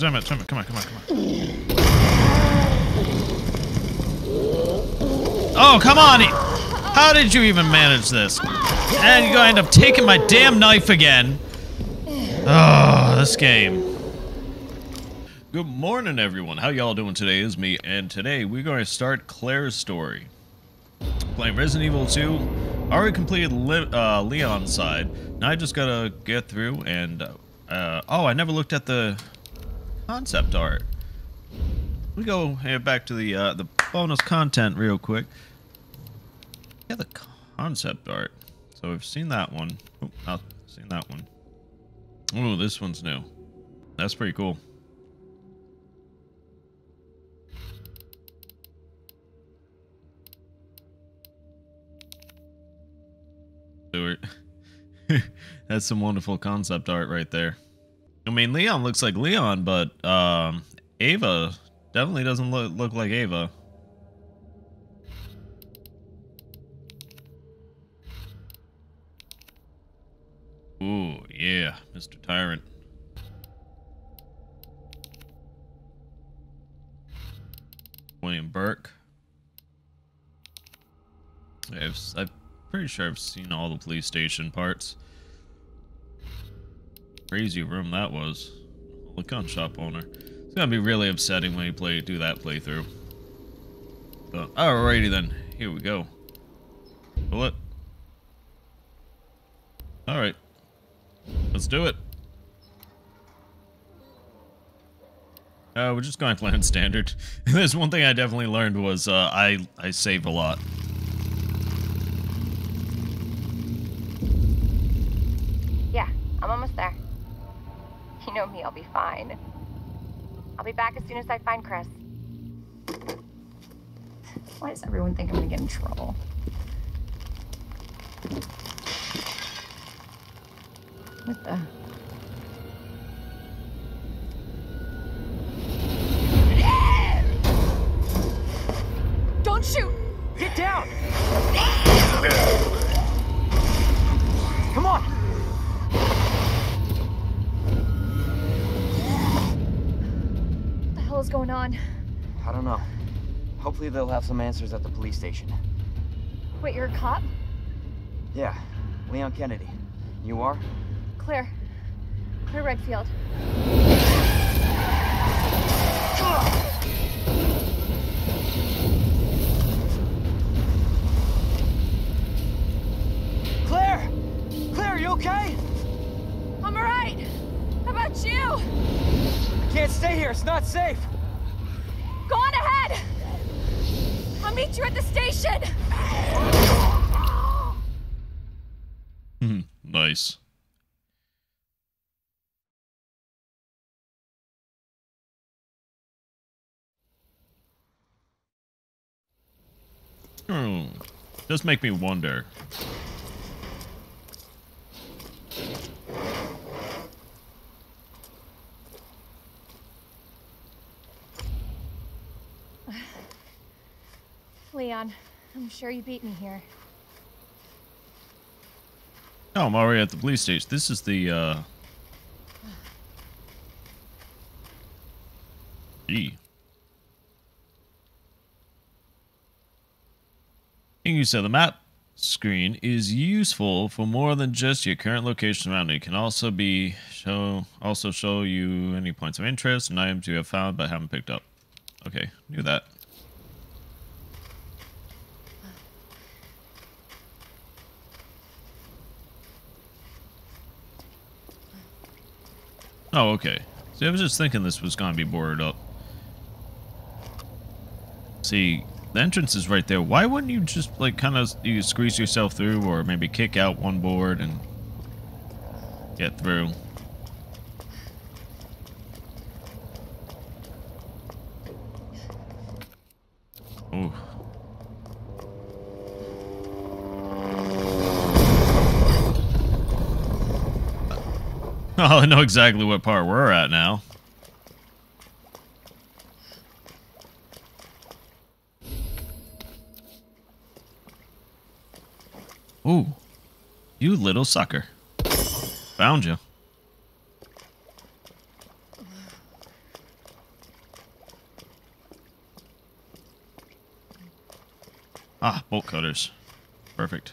Damn it, damn it, come on, come on, come on. Oh, come on! How did you even manage this? And you're gonna end up taking my damn knife again. Oh, this game. Good morning, everyone. How y'all doing today? Is me, and today we're going to start Claire's story. Playing Resident Evil 2. Already completed Le uh, Leon's side. Now I just gotta get through and... Uh, oh, I never looked at the concept art. We go here back to the uh, the bonus content real quick. Yeah, the concept art. So we've seen that one. Oh, I've seen that one. Oh, this one's new. That's pretty cool. That's some wonderful concept art right there. I mean, Leon looks like Leon, but um, Ada definitely doesn't look, look like Ada. Ooh, yeah, Mr. Tyrant. William Birkin. I've, I'm pretty sure I've seen all the police station parts. Crazy room that was. The gun shop owner. It's gonna be really upsetting when you play do that playthrough. Alrighty then, here we go. Bullet. Alright. Let's do it. Uh, we're just going to land standard. There's one thing I definitely learned was uh, I I save a lot. Yeah, I'm almost there. You know me, I'll be fine. I'll be back as soon as I find Chris. Why does everyone think I'm gonna get in trouble? What the? Hopefully they'll have some answers at the police station. Wait, you're a cop? Yeah, Leon Kennedy. You are? Claire. Claire Redfield. Claire! Claire, you okay? I'm alright! How about you? I can't stay here, it's not safe! Go on ahead! I'll meet you at the station! nice. Hmm. Just make me wonder. Leon, I'm sure you beat me here. Oh, I'm already at the police station. This is the, uh... Gee. You, said the map screen is useful for more than just your current location around it. It can also be show also show you any points of interest and items you have found but haven't picked up. Okay, knew that. Oh, okay. See, I was just thinking this was gonna be boarded up. See, the entrance is right there. Why wouldn't you just, like, kind of you squeeze yourself through or maybe kick out one board and get through? Oh, I know exactly what part we're at now. Ooh. You little sucker. Found you. Ah, bolt cutters. Perfect.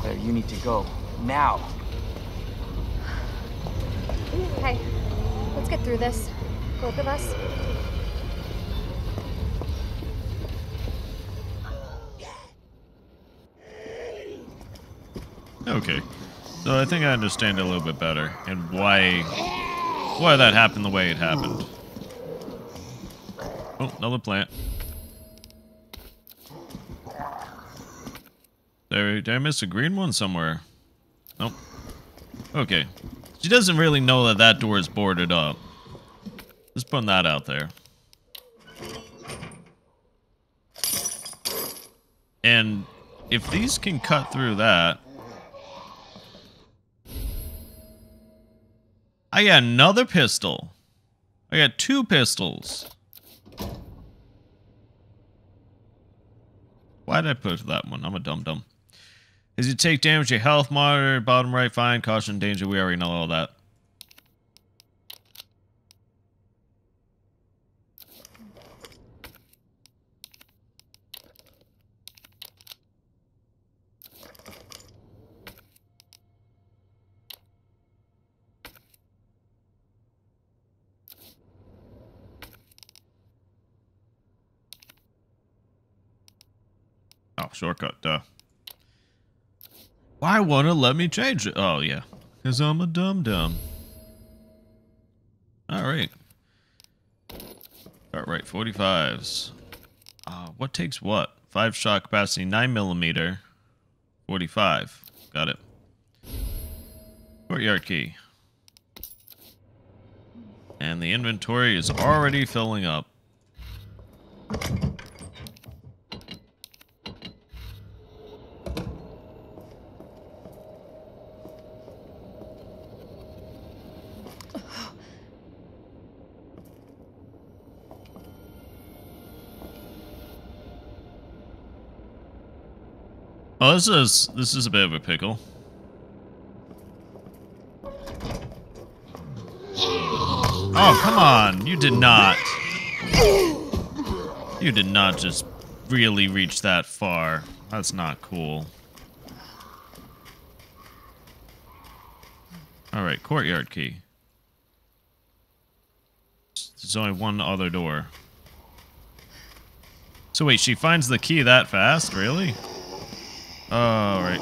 Claire, you need to go. Now! Hey, let's get through this. Both of us. Okay. So I think I understand a little bit better and why why that happened the way it happened. Oh, another plant. Did I miss a green one somewhere? Nope. Okay. She doesn't really know that that door is boarded up. Just putting that out there. And if these can cut through that, I got another pistol. I got two pistols. Why did I put that one? I'm a dum dum. As you take damage, your health monitor, bottom right, fine, caution, danger. We already know all that. Oh, shortcut, duh. Why wanna let me change it? Oh, yeah. Because I'm a dum-dum. Alright. Alright, 45s. Uh, what takes what? 5 shot capacity, 9 millimeter. 45. Got it. Courtyard key. And the inventory is already filling up. This is this is a bit of a pickle. Oh, come on. You did not. You did not just really reach that far. That's not cool. Alright, courtyard key. There's only one other door. So wait, she finds the key that fast? Really? All right.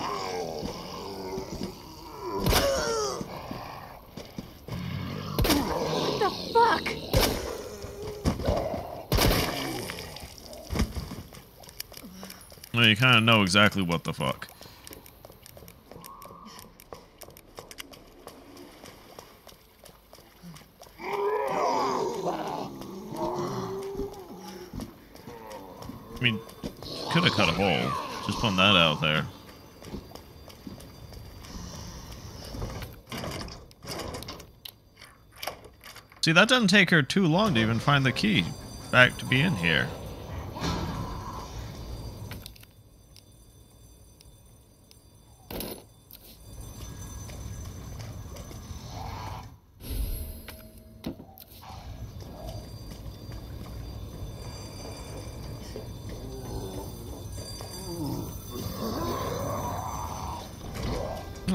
What the fuck? Well, you kind of know exactly what the fuck. I mean, could have cut a hole. Just putting that out there. See, that doesn't take her too long to even find the key back to be in here.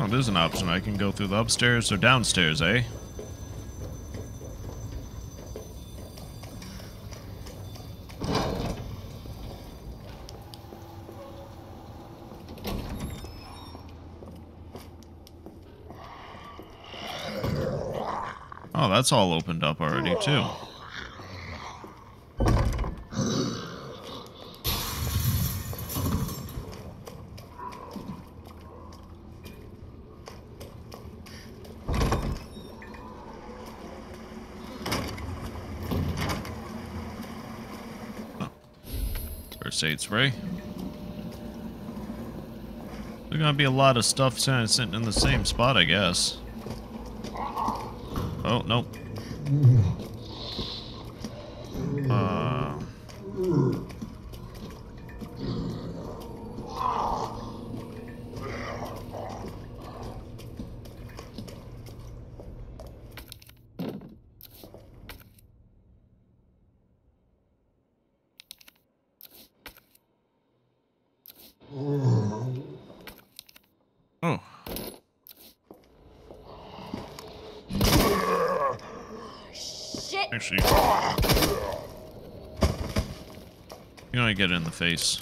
Oh, there's an option. I can go through the upstairs or downstairs, eh? Oh, that's all opened up already, too. First right? There's gonna be a lot of stuff sitting in the same spot, I guess. Oh, nope. The face.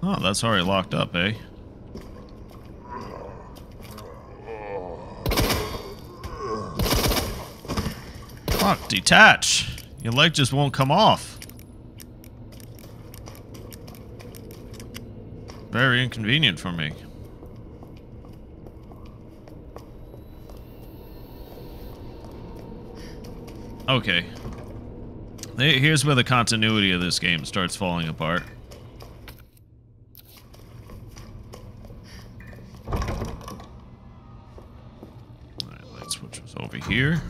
Oh, that's already locked up, eh? Fuck, detach! Your leg just won't come off. Very inconvenient for me. Okay. Here's where the continuity of this game starts falling apart. Alright, light switch was over here.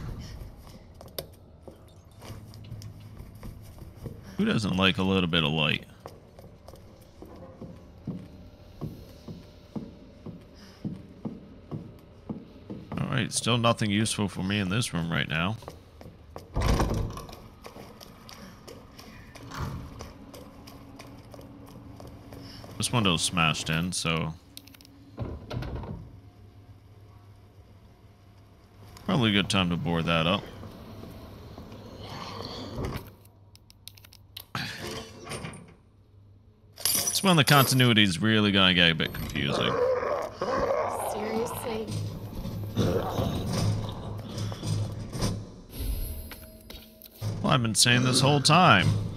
Who doesn't like a little bit of light? Alright, still nothing useful for me in this room right now. This window's smashed in, so... Probably a good time to board that up. It's when the continuity is really gonna get a bit confusing. Seriously? Well, I've been saying this whole time.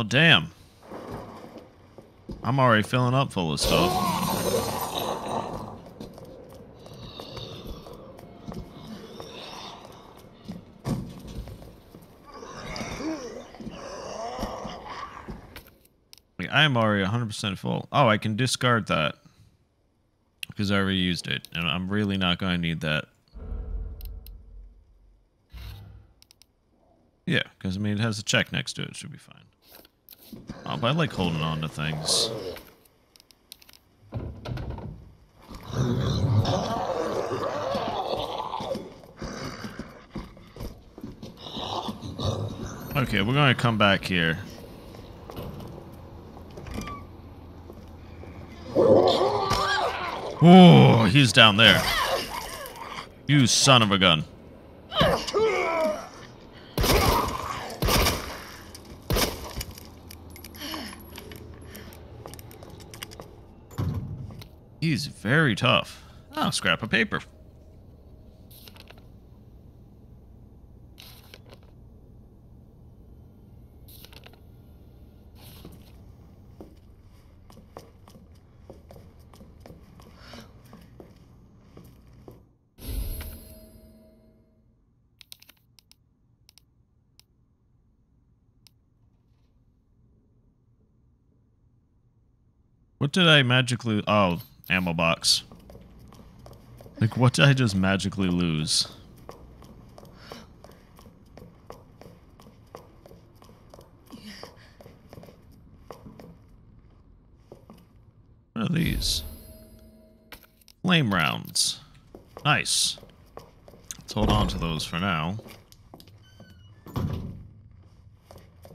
Well, damn. I'm already filling up full of stuff. I am already 100% full. Oh, I can discard that. Because I already used it. And I'm really not going to need that. Yeah, because, I mean, it has a check next to it. It should be fine. Oh, I like holding on to things. Okay, we're going to come back here. Oh, he's down there. You son of a gun. He's very tough. Oh, scrap of paper. What did I magically... Oh, Ammo box. Like, what did I just magically lose? What are these? Flame rounds. Nice. Let's hold on to those for now.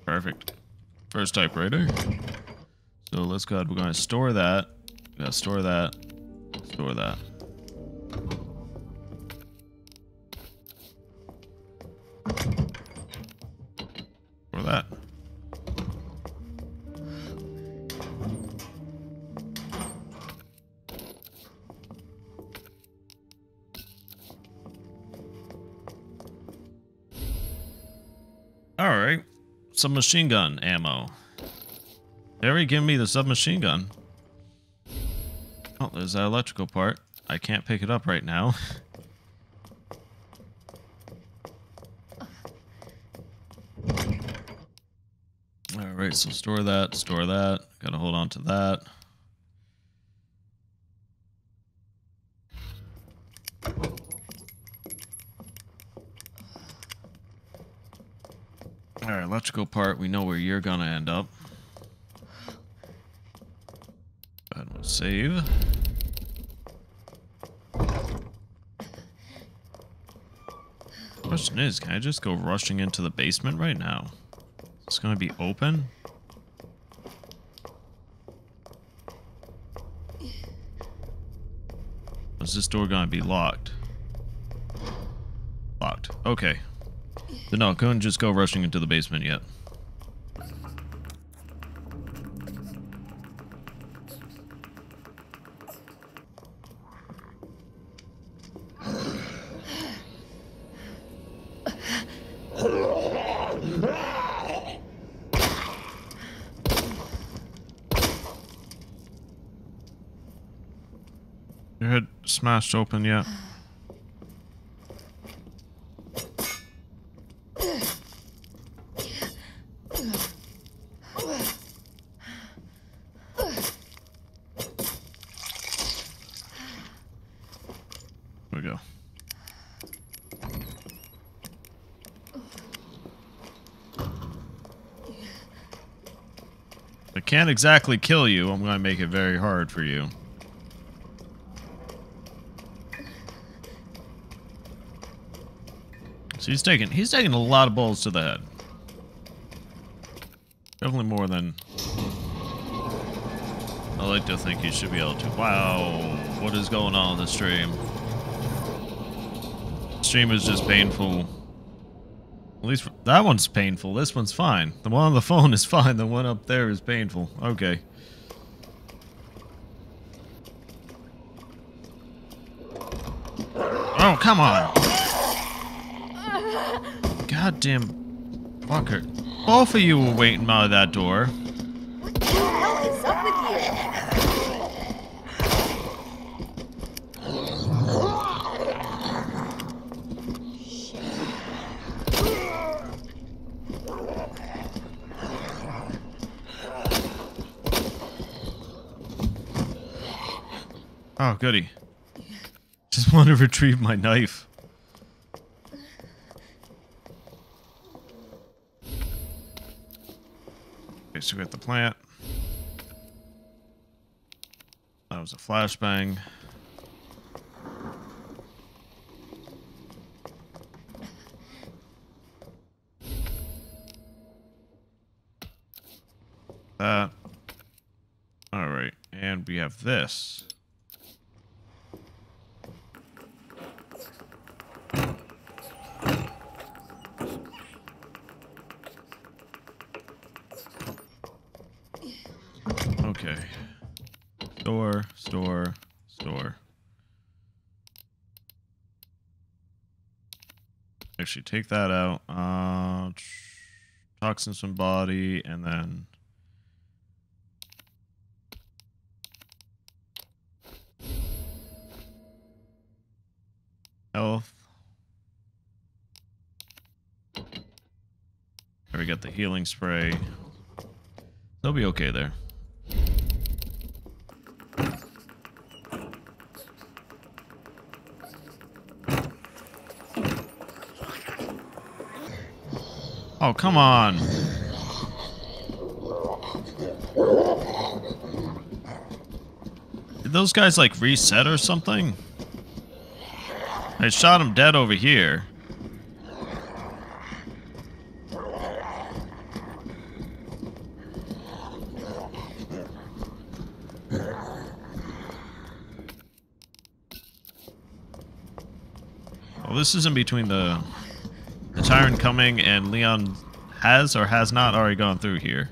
Perfect. First typewriter. So let's go ahead. We're going to store that. Gotta store that. Store that. Store that. Alright. Submachine gun ammo. Harry, give me the submachine gun. There's that electrical part. I can't pick it up right now. Alright, so store that, store that. Gotta hold on to that. Alright, electrical part, we know where you're gonna end up. And we'll save. Question is, can I just go rushing into the basement right now? It's gonna be open? Is this door gonna be locked? Locked. Okay. No, couldn't just go rushing into the basement yet. Smashed open yet? Can't exactly kill you. I'm going to make it very hard for you. So he's taking he's taking a lot of balls to the head. Definitely more than I like to think he should be able to. Wow, what is going on in the stream? Stream is just painful. At least that one's painful. This one's fine. The one on the phone is fine. The one up there is painful. Okay. Oh, come on. Goddamn fucker. Both of you were waiting out of that door. What the hell is up with you? Oh, goody. Just want to retrieve my knife. So we got the plant. That was a flashbang. That. Alright, and we have this. Okay. Store, store, store. Actually, take that out. Uh, toxins from body, and then. Health. There we got the healing spray. They'll be okay there. Oh, come on. Did those guys like reset or something? I shot him dead over here. Well, this is in between the tyrant coming and Leon has or has not already gone through here.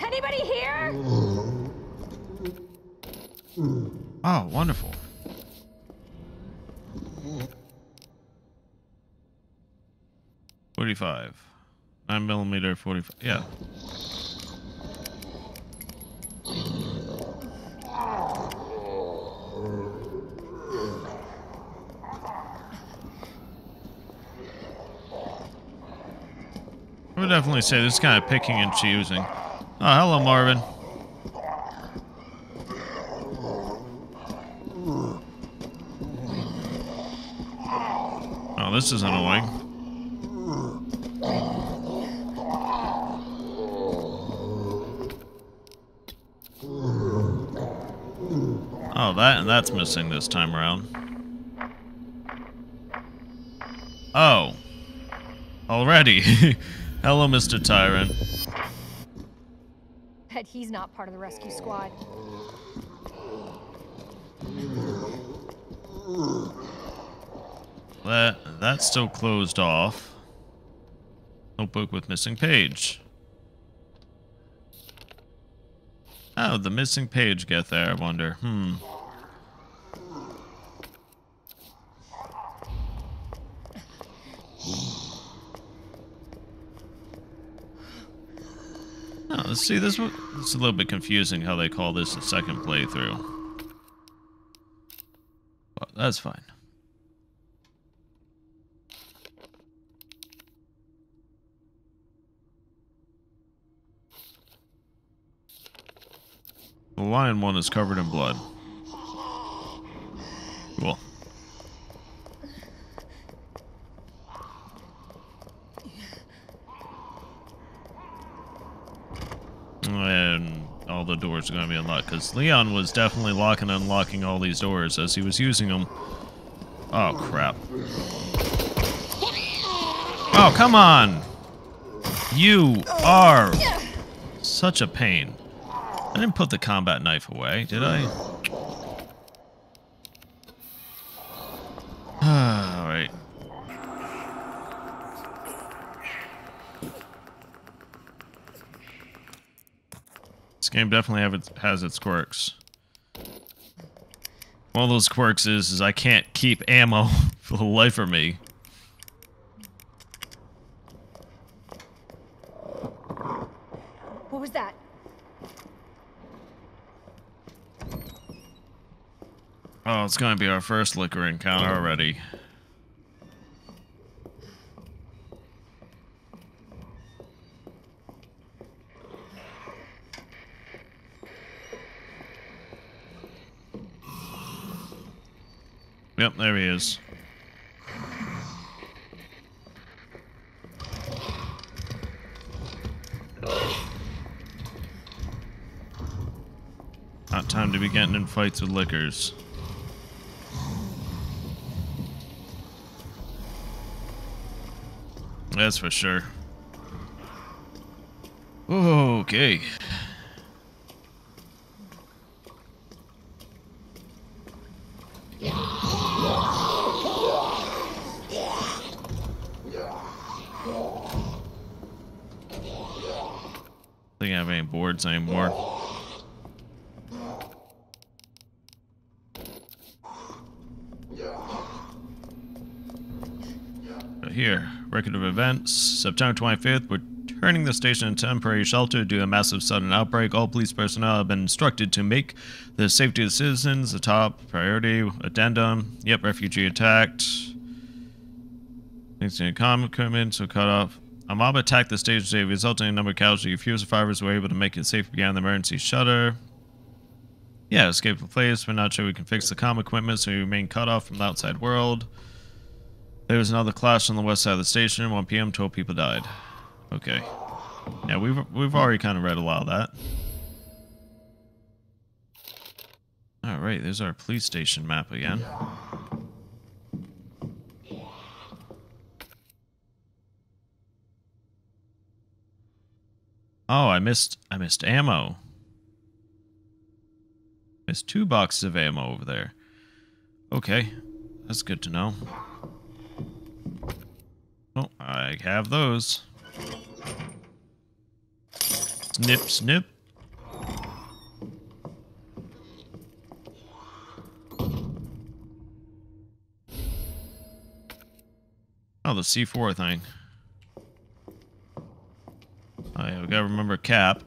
Anybody here? Oh, wonderful. Forty-five, nine millimeter, forty-five. Yeah. Definitely say this is kind of picking and choosing. Oh, hello, Marvin. Oh, this is annoying. Oh, that that's missing this time around. Oh. Already. Hello, Mr. Tyrant. Bet he's not part of the rescue squad. That that's still closed off. Notebook with missing page. How the missing page get there, I wonder. Hmm. See, this one- it's a little bit confusing how they call this a second playthrough. But that's fine. The lion one is covered in blood. Cool. And all the doors are going to be unlocked because Leon was definitely locking and unlocking all these doors as he was using them. Oh, crap. Oh, come on! You are such a pain. I didn't put the combat knife away, did I? Alright. This game definitely have its, has its quirks. One of those quirks is, is I can't keep ammo for the life of me. What was that? Oh, it's gonna be our first licker encounter already. Yep, there he is. Not time to be getting in fights with lickers. That's for sure. Okay. Think I have any boards anymore. But here, record of events. September 25th, we're turning the station into temporary shelter due to a massive sudden outbreak. All police personnel have been instructed to make the safety of the citizens the top priority. Addendum. Yep, refugee attacked. Thanks to comm equipment, so cut off. A mob attacked the stage today, resulting in a number of casualties. Few survivors were able to make it safe beyond the emergency shutter. Yeah, escape the place. We're not sure we can fix the comm equipment, so we remain cut off from the outside world. There was another clash on the west side of the station. 1 p.m. 12 people died. Okay. Yeah, we've we've already kind of read a lot of that. All right, there's our police station map again. Oh, I missed I missed ammo. Missed two boxes of ammo over there. Okay, that's good to know. Oh, I have those. Snip, snip. Oh, the C4 thing. Oh yeah, we gotta remember Cap.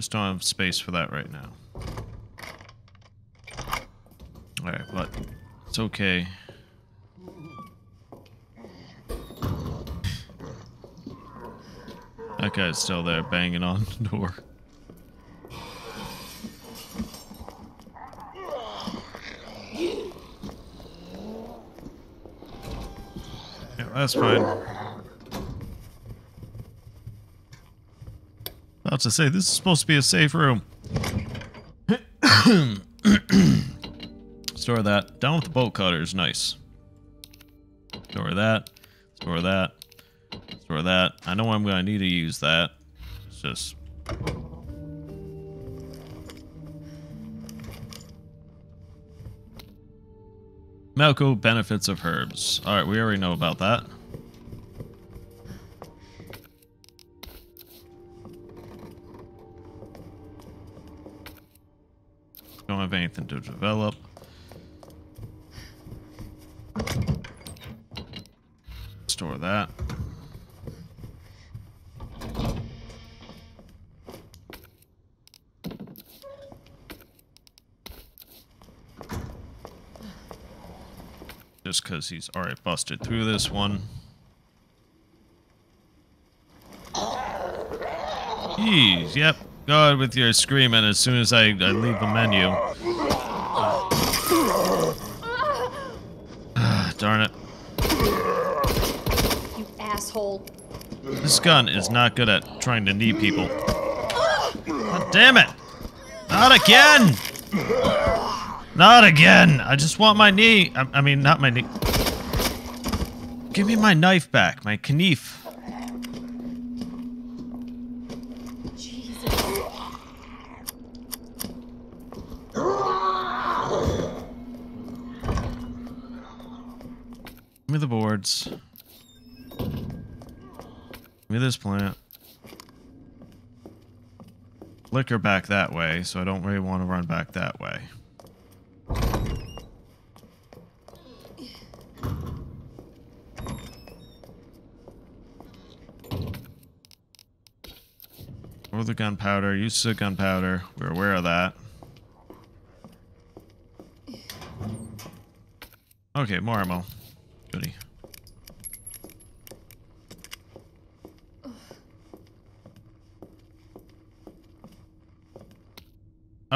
Just don't have space for that right now. Alright, but it's okay. That guy's still there banging on the door. Yeah, that's fine. To say, this is supposed to be a safe room. Store that. Down with the bolt cutters. Nice. Store that. Store that. Store that. I know I'm going to need to use that. It's just... Medical benefits of herbs. Alright, we already know about that. Anything to develop. Store that. Just because he's already busted through this one. Jeez, yep. Go ahead with your screaming as soon as I, I leave the menu. Ah, Darn it. You asshole. This gun is not good at trying to knee people. God damn it! Not again! Not again! I just want my knee. I, I mean, not my knee. Give me my knife back, my knife. Jesus. Give me the boards. Give me this plant. Back that way, so I don't really want to run back that way. Or the gunpowder. Use the gunpowder. We're aware of that. Okay, more ammo. Goody.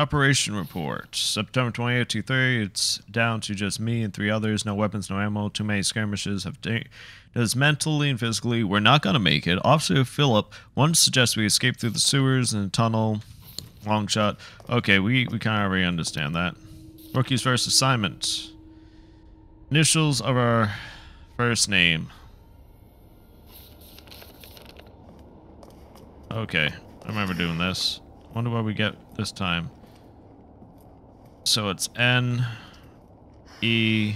Operation report. September 28th, 230. It's down to just me and three others. No weapons, no ammo. Too many skirmishes. Have da- does mentally and physically. We're not gonna make it. Officer Philip one suggests we escape through the sewers and tunnel. Long shot. Okay, we we kind of already understand that. Rookie's first assignment. Initials of our first name. Okay, I remember doing this. Wonder what we get this time. So it's N E.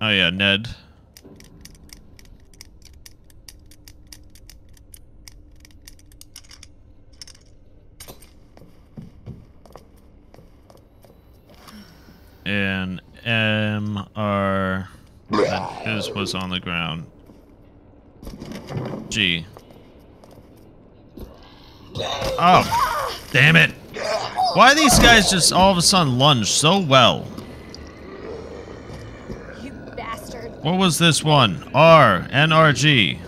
Oh yeah, Ned. And M R. His was on the ground. G. Oh, Damn it. Why these guys just all of a sudden lunge so well? You bastard. What was this one? R N R G.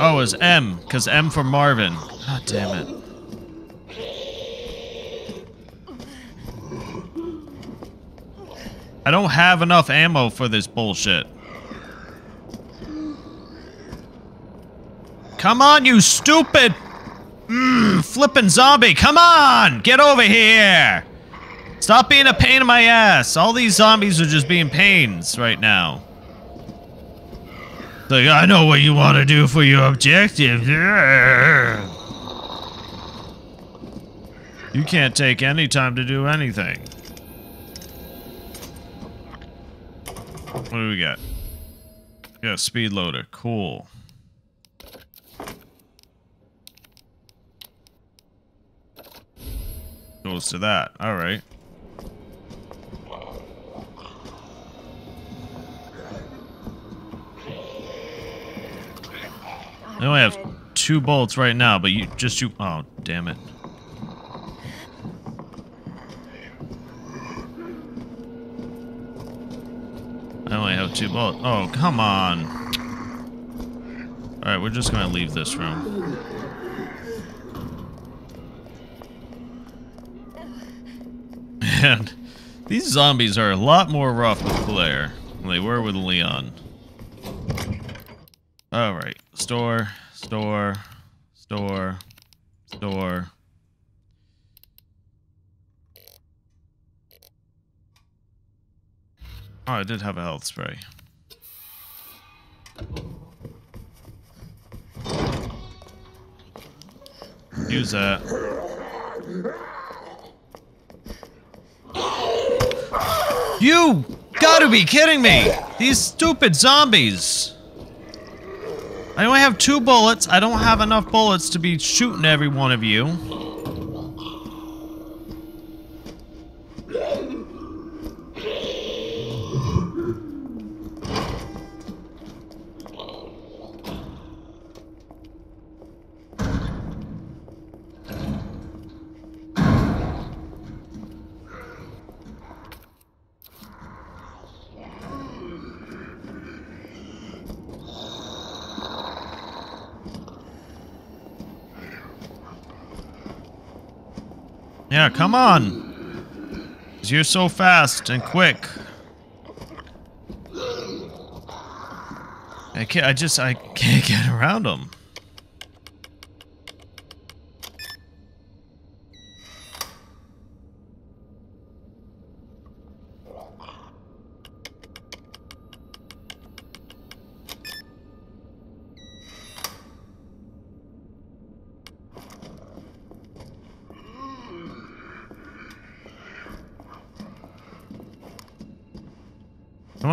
Oh, it was M, because M for Marvin. God damn it. I don't have enough ammo for this bullshit. Come on, you stupid mm, flippin' zombie. Come on, get over here. Stop being a pain in my ass. All these zombies are just being pains right now. Like, I know what you want to do for your objective. You can't take any time to do anything. What do we got? We got a speed loader. Cool. Goes to that. Alright. I only have two bolts right now, but you just you. Oh, damn it. Bolts. Oh, come on. Alright, we're just gonna leave this room. And these zombies are a lot more rough with Claire than they were with Leon. Alright, store, store, store, store. Oh, I did have a health spray. Use that. You gotta be kidding me! These stupid zombies! I only have two bullets. I don't have enough bullets to be shooting every one of you. Yeah, come on. Cause you're so fast and quick. I can't. I just. I can't get around them.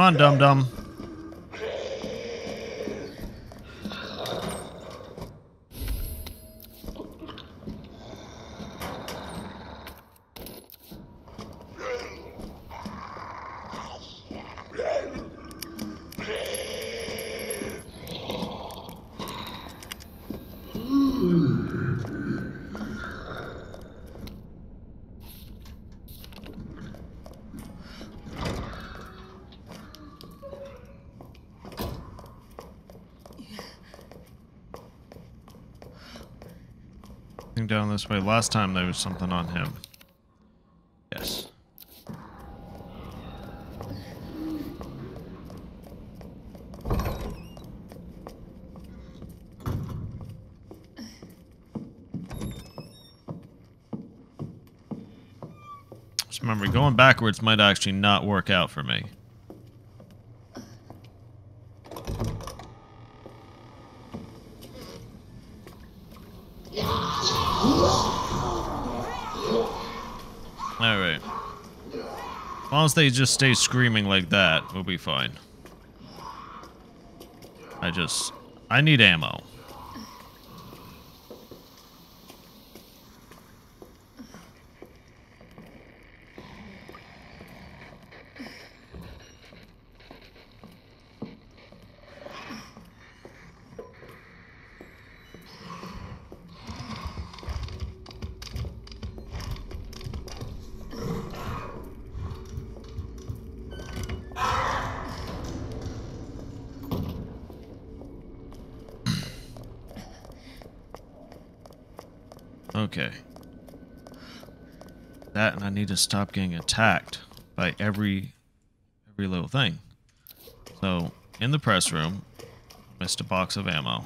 On, dum dum. This way. Last time there was something on him. Yes. Just remember, going backwards might actually not work out for me. Alright. As long as they just stay screaming like that, we'll be fine. I just... I need ammo. Need to stop getting attacked by every every little thing. So, in the press room, missed a box of ammo.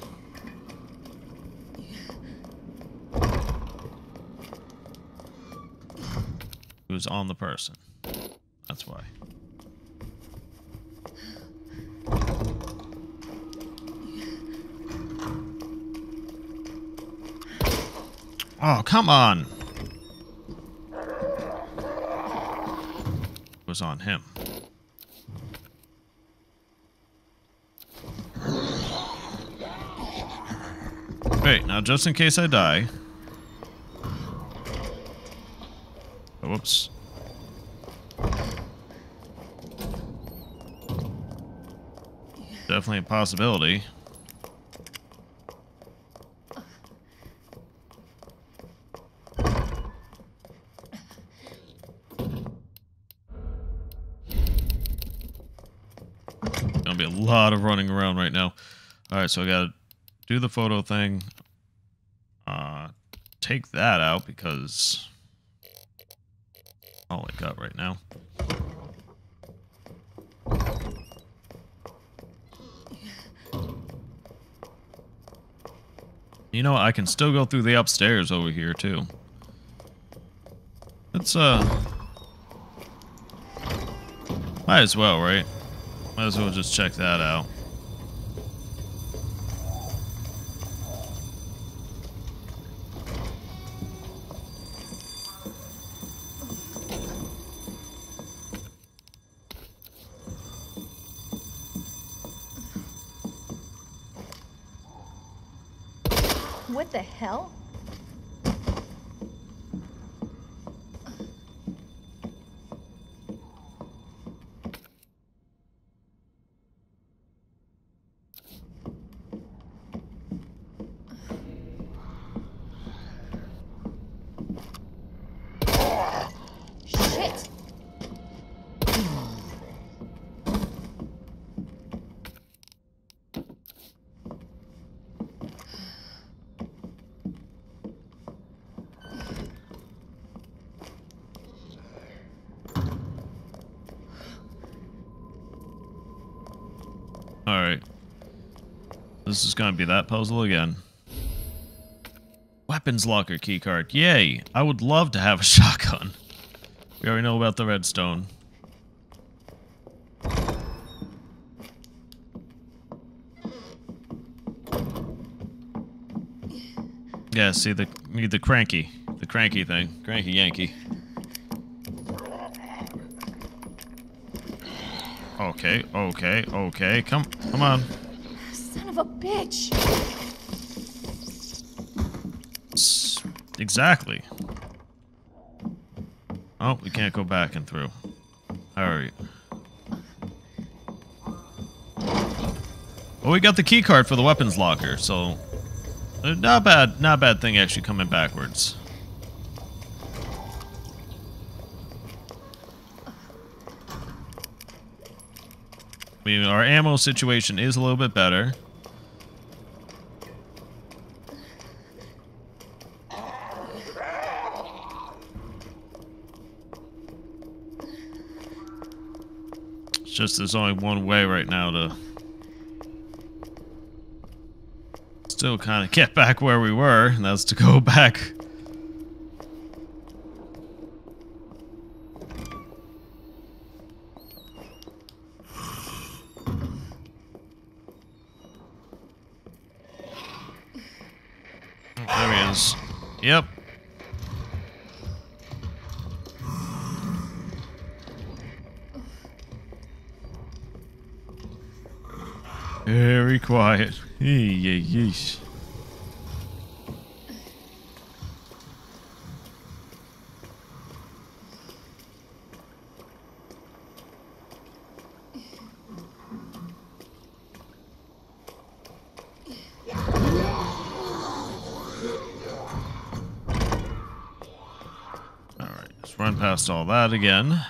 It was on the person. That's why. Oh, come on. Was on him. Wait, now just in case I die. Oh, whoops. Definitely a possibility. Lot of running around right now. Alright, so I gotta do the photo thing. Uh, take that out because all I got right now. You know, I can still go through the upstairs over here too. Let's uh, might as well, right? Might as well just check that out. What the hell? Shit! Alright. This is gonna be that puzzle again. Weapons locker keycard. Yay! I would love to have a shotgun. We already know about the redstone. Yeah, see the the cranky. The cranky thing. Cranky Yankee. Okay, okay, okay. Come come on. A bitch! Exactly. Oh, we can't go back and through. Alright. Well, we got the key card for the weapons locker, so uh, not bad, not bad thing actually coming backwards. I mean, our ammo situation is a little bit better. Just there's only one way right now to still kind of get back where we were, and that's to go back. Oh, there he is. Yep. Very quiet. Yeesh. Alright, let's run past all that again.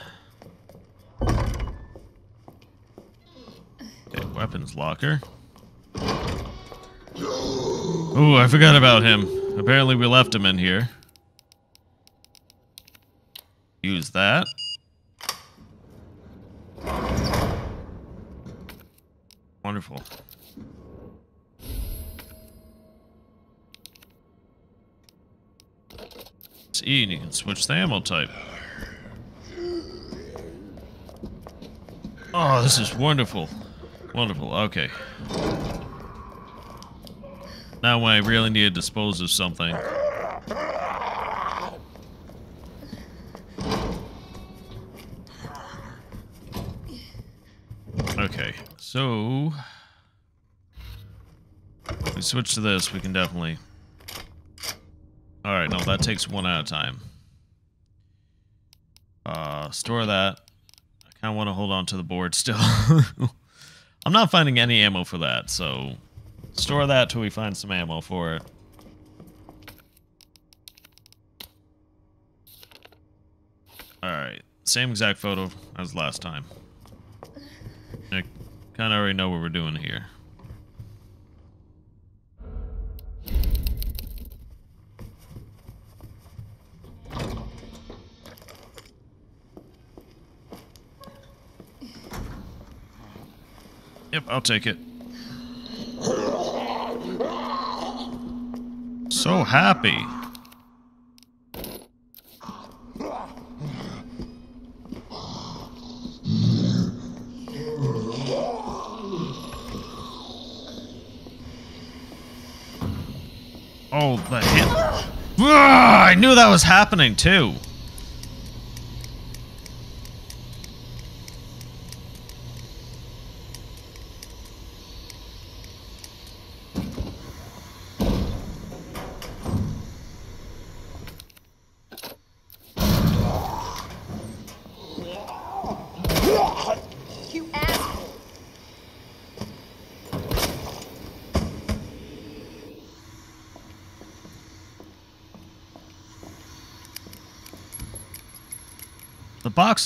Okay, locker. Oh, I forgot about him. apparently we left him in here. Use that. Wonderful. It's E and you can switch the ammo type. Oh, this is wonderful. Wonderful, okay. Now I really need to dispose of something. Okay, so... We switch to this, we can definitely... Alright, no, that takes one at a time. Uh, store that. I kind of want to hold on to the board still. I'm not finding any ammo for that, so... Store that till we find some ammo for it. Alright, same exact photo as last time. I kind of already know what we're doing here. I'll take it. So happy. Oh, the hit. Ah, I knew that was happening too.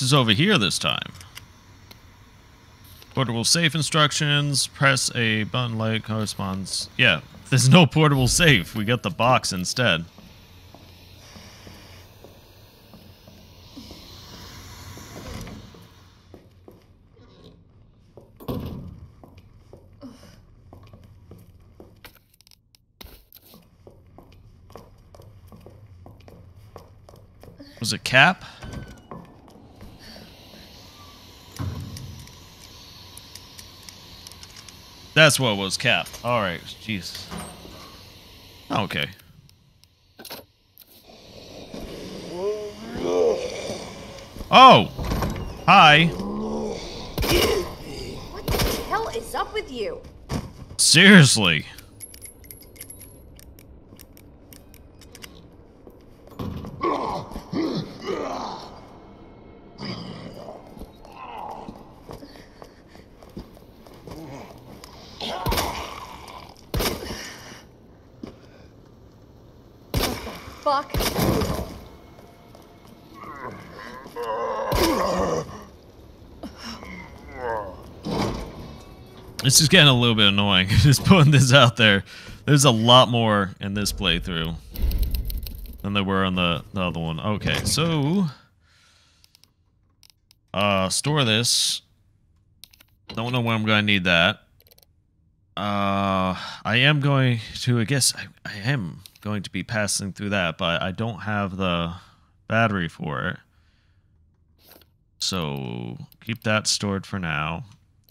Is over here this time. Portable safe instructions. Press a button like corresponds. Yeah, there's no portable safe. We got the box instead. Was it Cap? That's what was Cap. Alright, jeez. Okay. Oh! Hi. What the hell is up with you? Seriously. Fuck. This is getting a little bit annoying. Just putting this out there. There's a lot more in this playthrough than there were on the, the other one. Okay, so... Uh, store this. Don't know when I'm going to need that. Uh, I am going to, I guess, I, I am going to be passing through that, but I don't have the battery for it. So, keep that stored for now.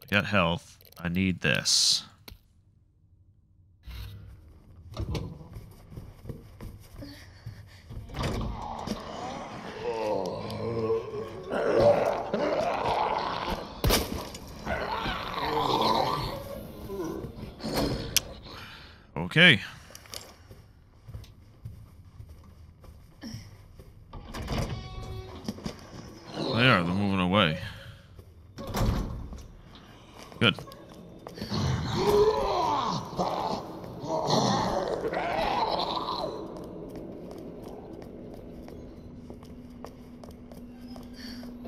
I got health. I need this. Okay. They are, they're moving away. Good.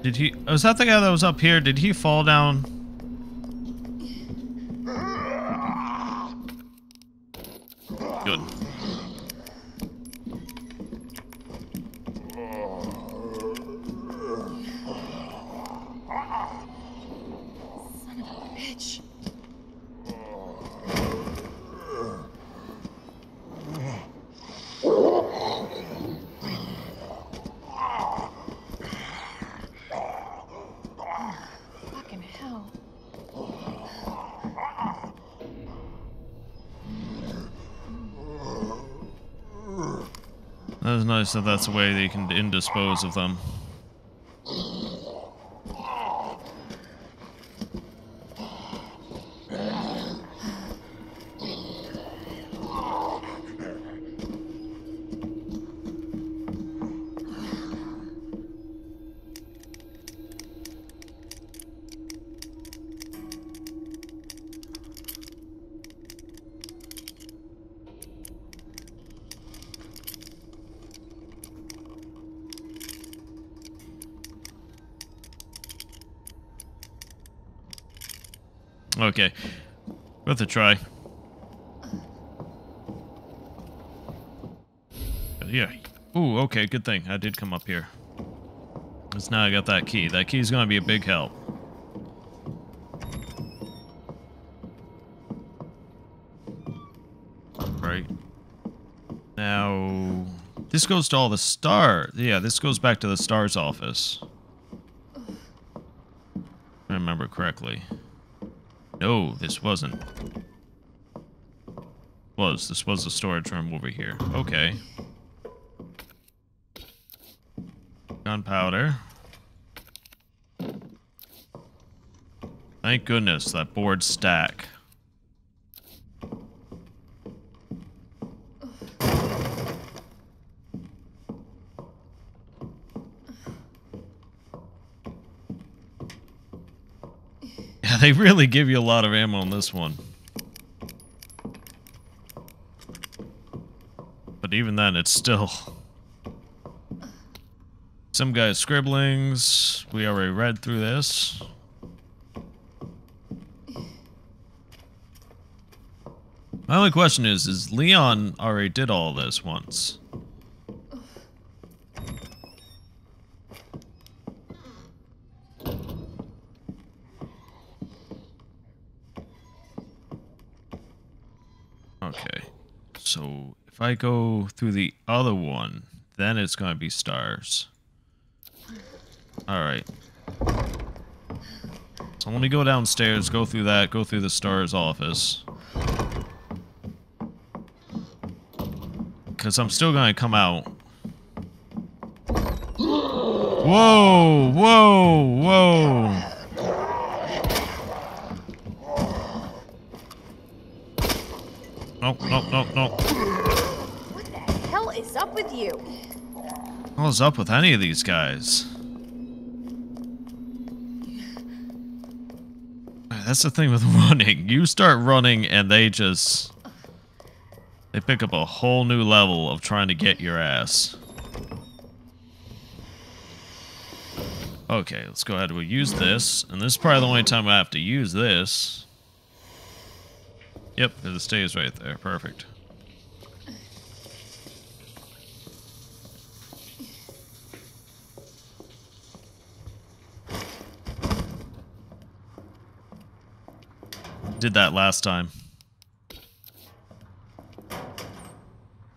Did he... Was that the guy that was up here? Did he fall down? Good. That that's a way you can indispose of them. Okay. Worth a try. Yeah. Ooh, okay, good thing. I did come up here. Because now I got that key. That key's gonna be a big help. Right. Now... This goes to all the star... Yeah, this goes back to the STARS office. Remember correctly. No, this wasn't. Was. This was the storage room over here. Okay. Gunpowder. Thank goodness, that board stack. Yeah, they really give you a lot of ammo on this one. But even then, it's still... Some guy's scribblings. We already read through this. My only question is, is Leon already did all this once? Okay. So if I go through the other one, then it's going to be STARS. Alright. So let me go downstairs, go through that, go through the STARS office. Because I'm still going to come out. Whoa! Whoa! Whoa! Nope, nope, nope, nope. What the hell is you? What's up with any of these guys? That's the thing with running. You start running and they just... They pick up a whole new level of trying to get your ass. Okay, let's go ahead. We'll use this. And this is probably the only time I have to use this. Yep, it stays right there. Perfect. Did that last time.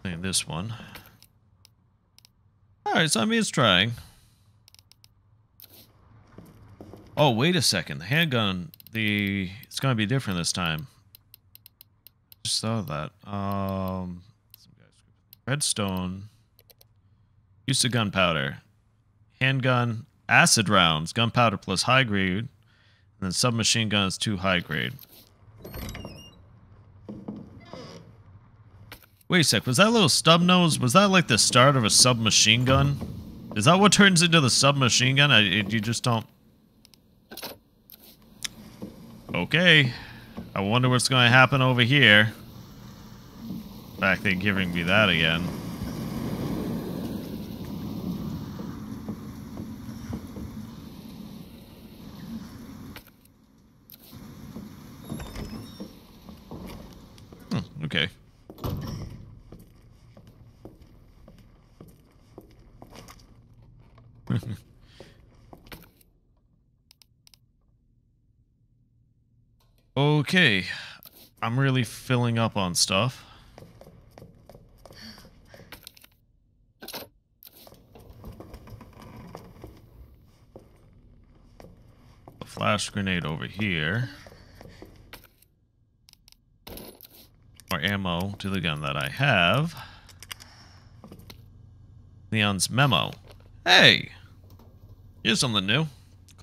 And this one. Alright, so I mean it's trying. Oh, wait a second. The handgun, the it's gonna be different this time. Just saw that. Um redstone. Use of gunpowder. Handgun, acid rounds, gunpowder plus high grade. And then submachine gun is two high grade. Wait a sec, was that little stub nose, was that like the start of a submachine gun? Is that what turns into the submachine gun? I, it, you just don't... Okay. I wonder what's going to happen over here. Back they giving me that again. Hmm, okay. Okay. I'm really filling up on stuff. A flash grenade over here. More ammo to the gun that I have. Leon's memo. Hey! Here's something new.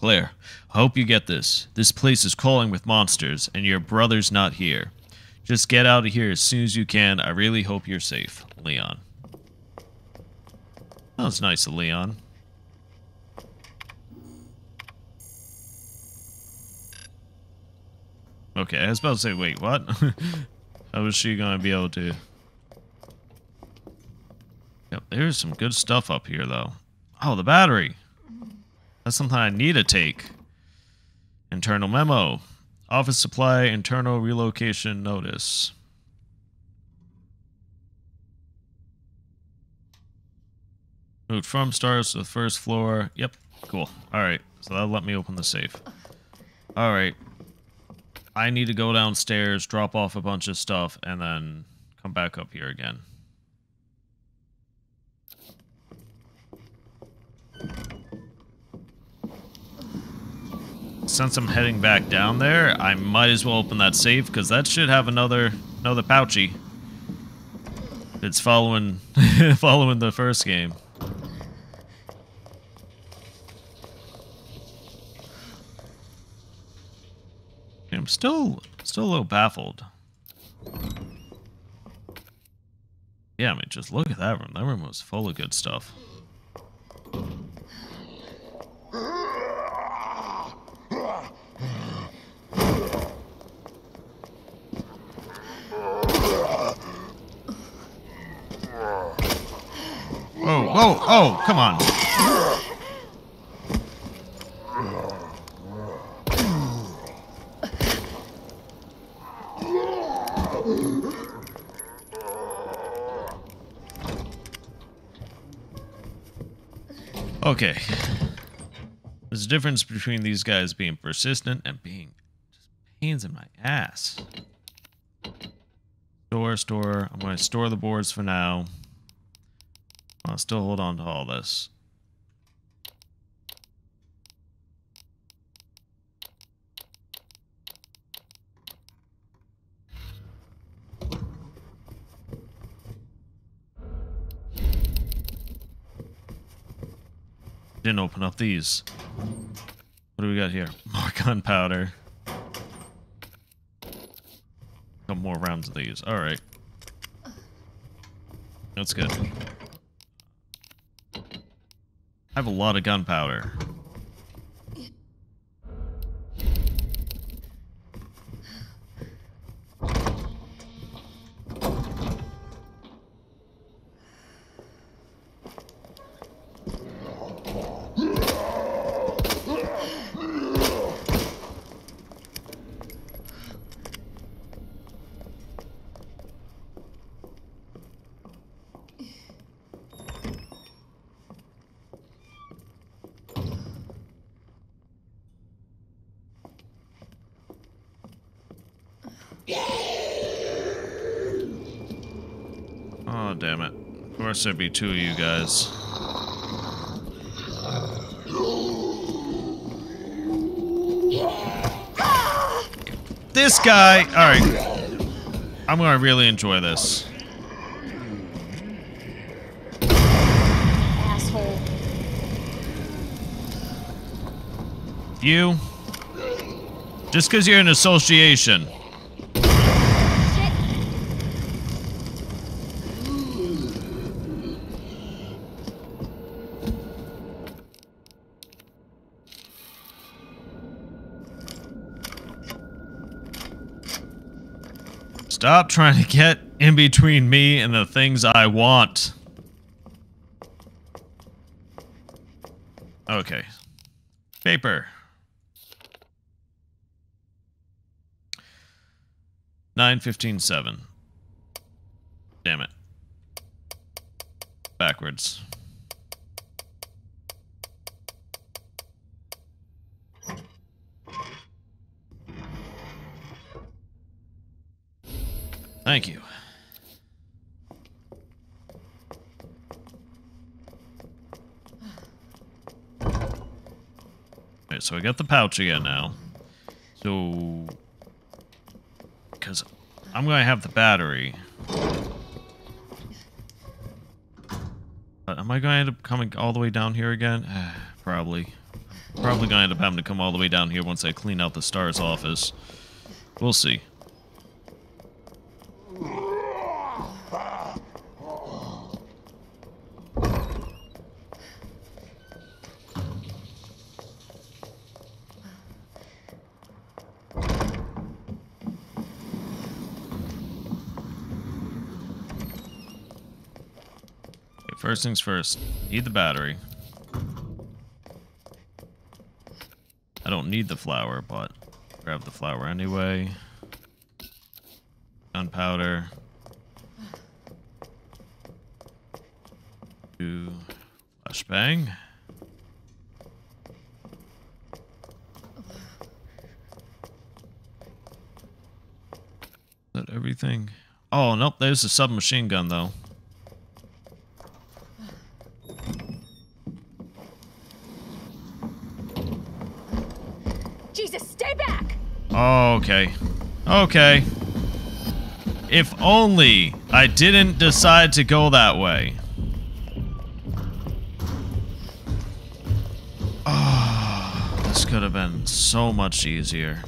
Claire, I hope you get this. This place is calling with monsters, and your brother's not here. Just get out of here as soon as you can. I really hope you're safe. Leon. That was nice of Leon. Okay, I was about to say, wait, what? How was she going to be able to... Yep, there's some good stuff up here, though. Oh, the battery. That's something I need to take. Internal memo. Office supply internal relocation notice. Moved from STARS to the first floor. Yep, cool. Alright, so that'll let me open the safe. Alright. I need to go downstairs, drop off a bunch of stuff, and then come back up here again. Since I'm heading back down there, I might as well open that safe, because that should have another another pouchy. It's following following the first game. I'm still still a little baffled. Yeah, I mean, just look at that room. That room was full of good stuff. Whoa, whoa, oh, come on. Okay. There's a difference between these guys being persistent and being just pains in my ass. Store, store. I'm going to store the boards for now. I'll still hold on to all this. Didn't open up these. What do we got here? More gunpowder. Got more rounds of these. Alright. That's good. I have a lot of gunpowder. Oh, damn it. Of course there'd be two of you guys. This guy! Alright. I'm gonna really enjoy this. Asshole. You? Just because you're an association. Stop trying to get in between me and the things I want. Okay. Paper. Nine fifteen seven. Damn it. Backwards. Thank you. Alright, so I got the pouch again now. So... Because I'm going to have the battery. But am I going to end up coming all the way down here again? Probably. Probably going to end up having to come all the way down here once I clean out the STARS office. We'll see. First things first, need the battery. I don't need the flower, but grab the flower anyway. Gunpowder. Do flashbang. Is that everything? Oh, nope, there's a submachine gun, though. Jesus, stay back! Okay. Okay. If only I didn't decide to go that way. Oh, this could have been so much easier.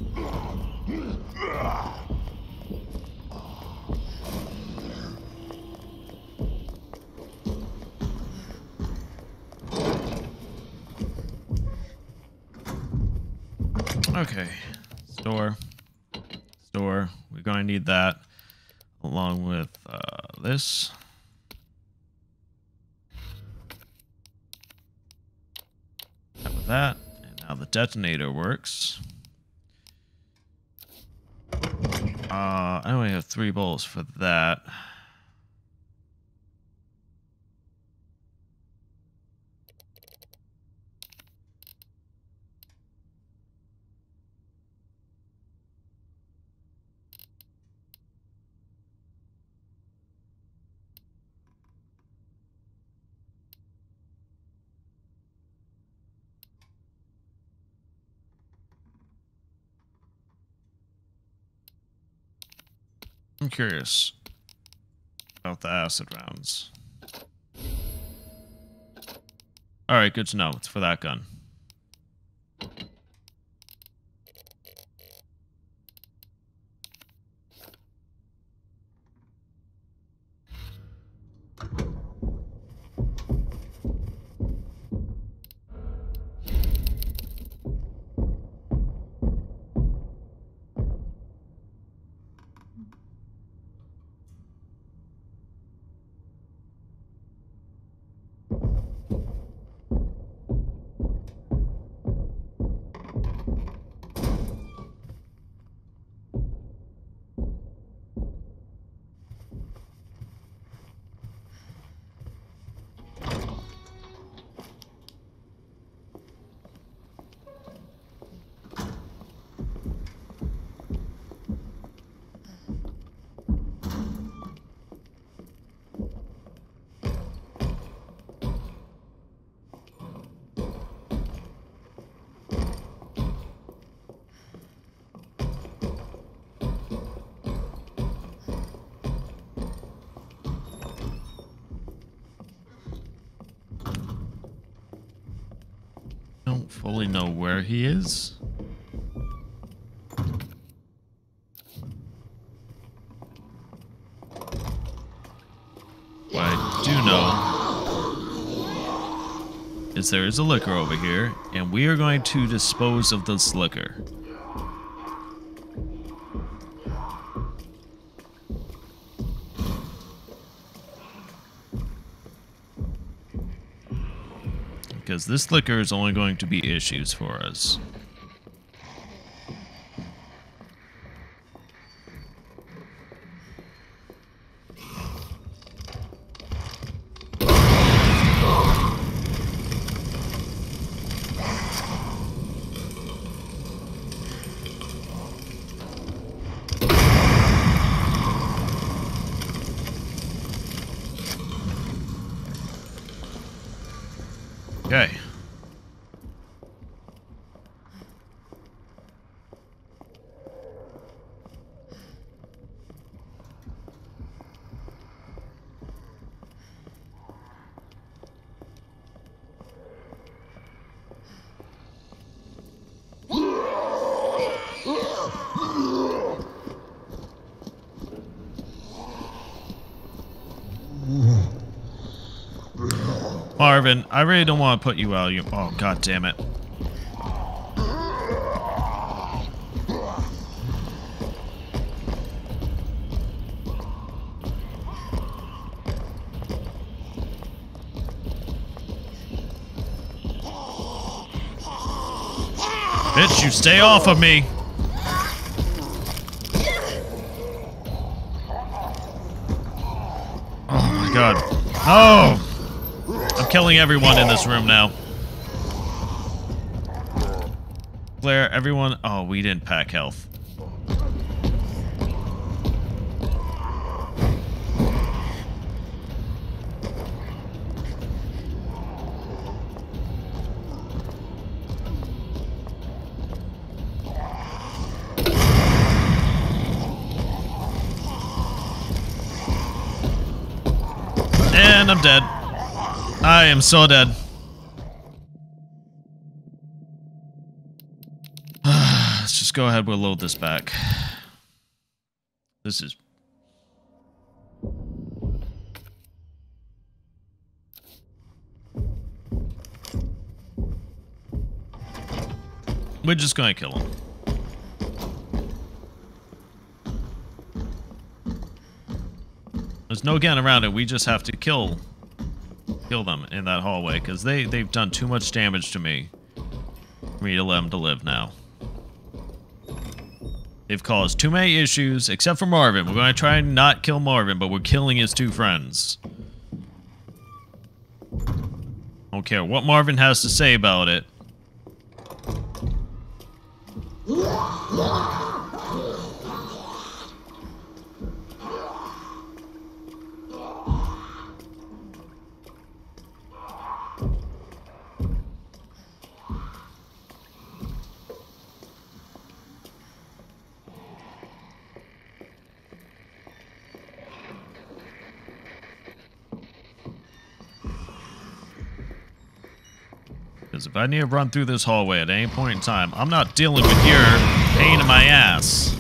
Okay. Store. Store. We're going to need that along with uh, this. With that. And now the detonator works. Uh, I only have three bolts for that. I'm curious about the acid rounds. Alright, good to know. It's for that gun. Fully know where he is. What I do know is there is a licker over here, and we are going to dispose of this licker. Because this licker is only going to be issues for us. Okay. Marvin, I really don't want to put you out. You oh god damn it. Bitch, you stay off of me. Oh my god. Oh! Killing everyone in this room now. Claire, everyone. Oh, we didn't pack health. I am so dead. Let's just go ahead. We'll load this back. This is. We're just gonna kill him. There's no getting around it. We just have to kill kill them in that hallway because they they've done too much damage to me for me to let them to live now. They've caused too many issues, except for Marvin. We're going to try and not kill Marvin, but we're killing his two friends. Don't care what Marvin has to say about it. If I need to run through this hallway at any point in time, I'm not dealing with your pain in my ass.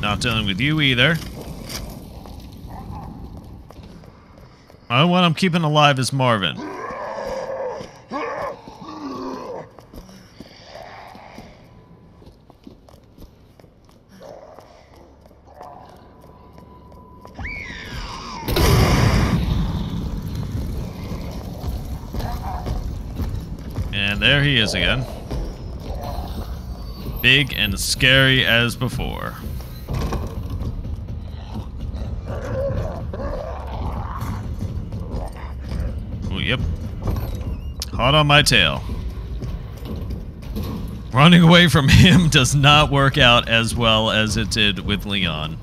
Not dealing with you either. The one I'm keeping alive is Marvin. And there he is again. Big and scary as before. Oh, yep. Hot on my tail. Running away from him does not work out as well as it did with Leon.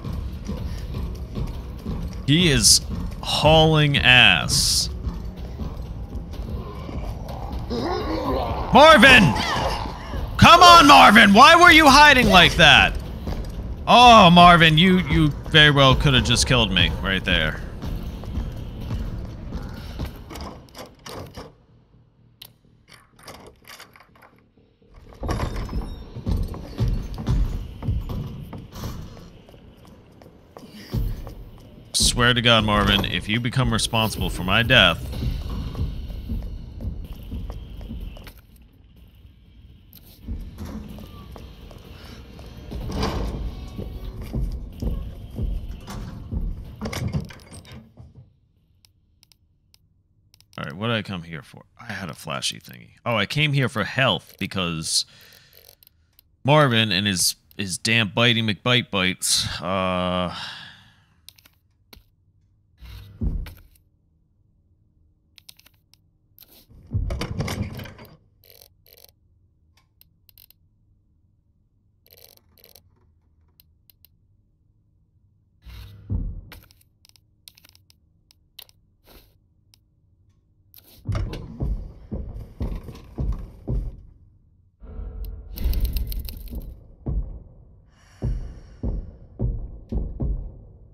He is hauling ass. Marvin! Come on, Marvin! Why were you hiding like that? Oh, Marvin, you, you very well could have just killed me right there. Swear to God, Marvin, if you become responsible for my death, All right, what did I come here for? I had a flashy thingy. Oh, I came here for health because Marvin and his his damn biting McBite bites. Uh,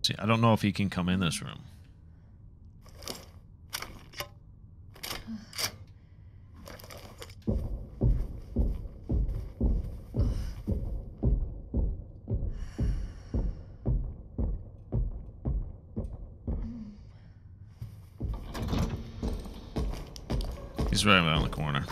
see, I don't know if he can come in this room. The corner.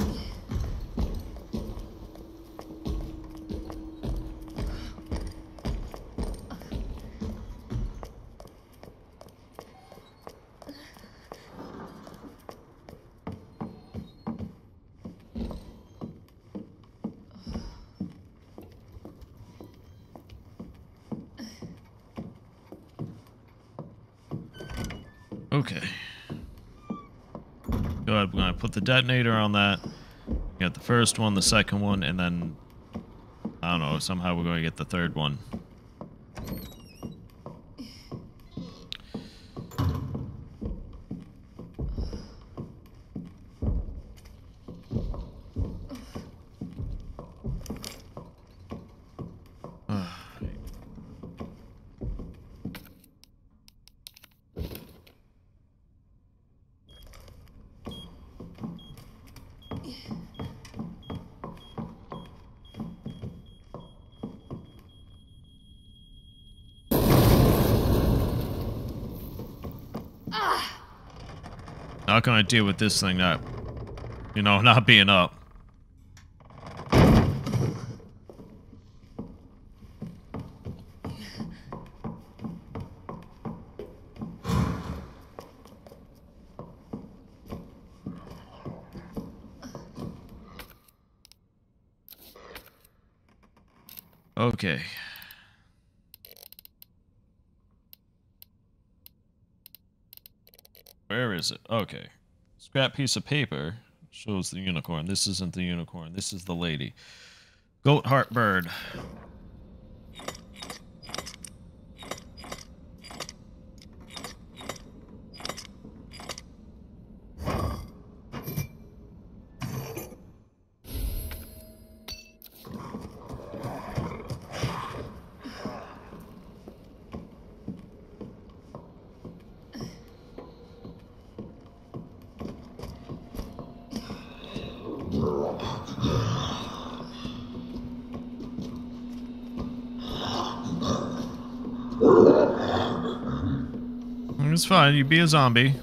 The detonator on that. Got the first one, the second one, and then I don't know, somehow we're gonna get the third one. Can I deal with this thing not, you know, not being up? Okay. Where is it? Okay. Scrap piece of paper shows the unicorn. This isn't the unicorn. This is the lady. Goat heart bird. It's fine. You be a zombie.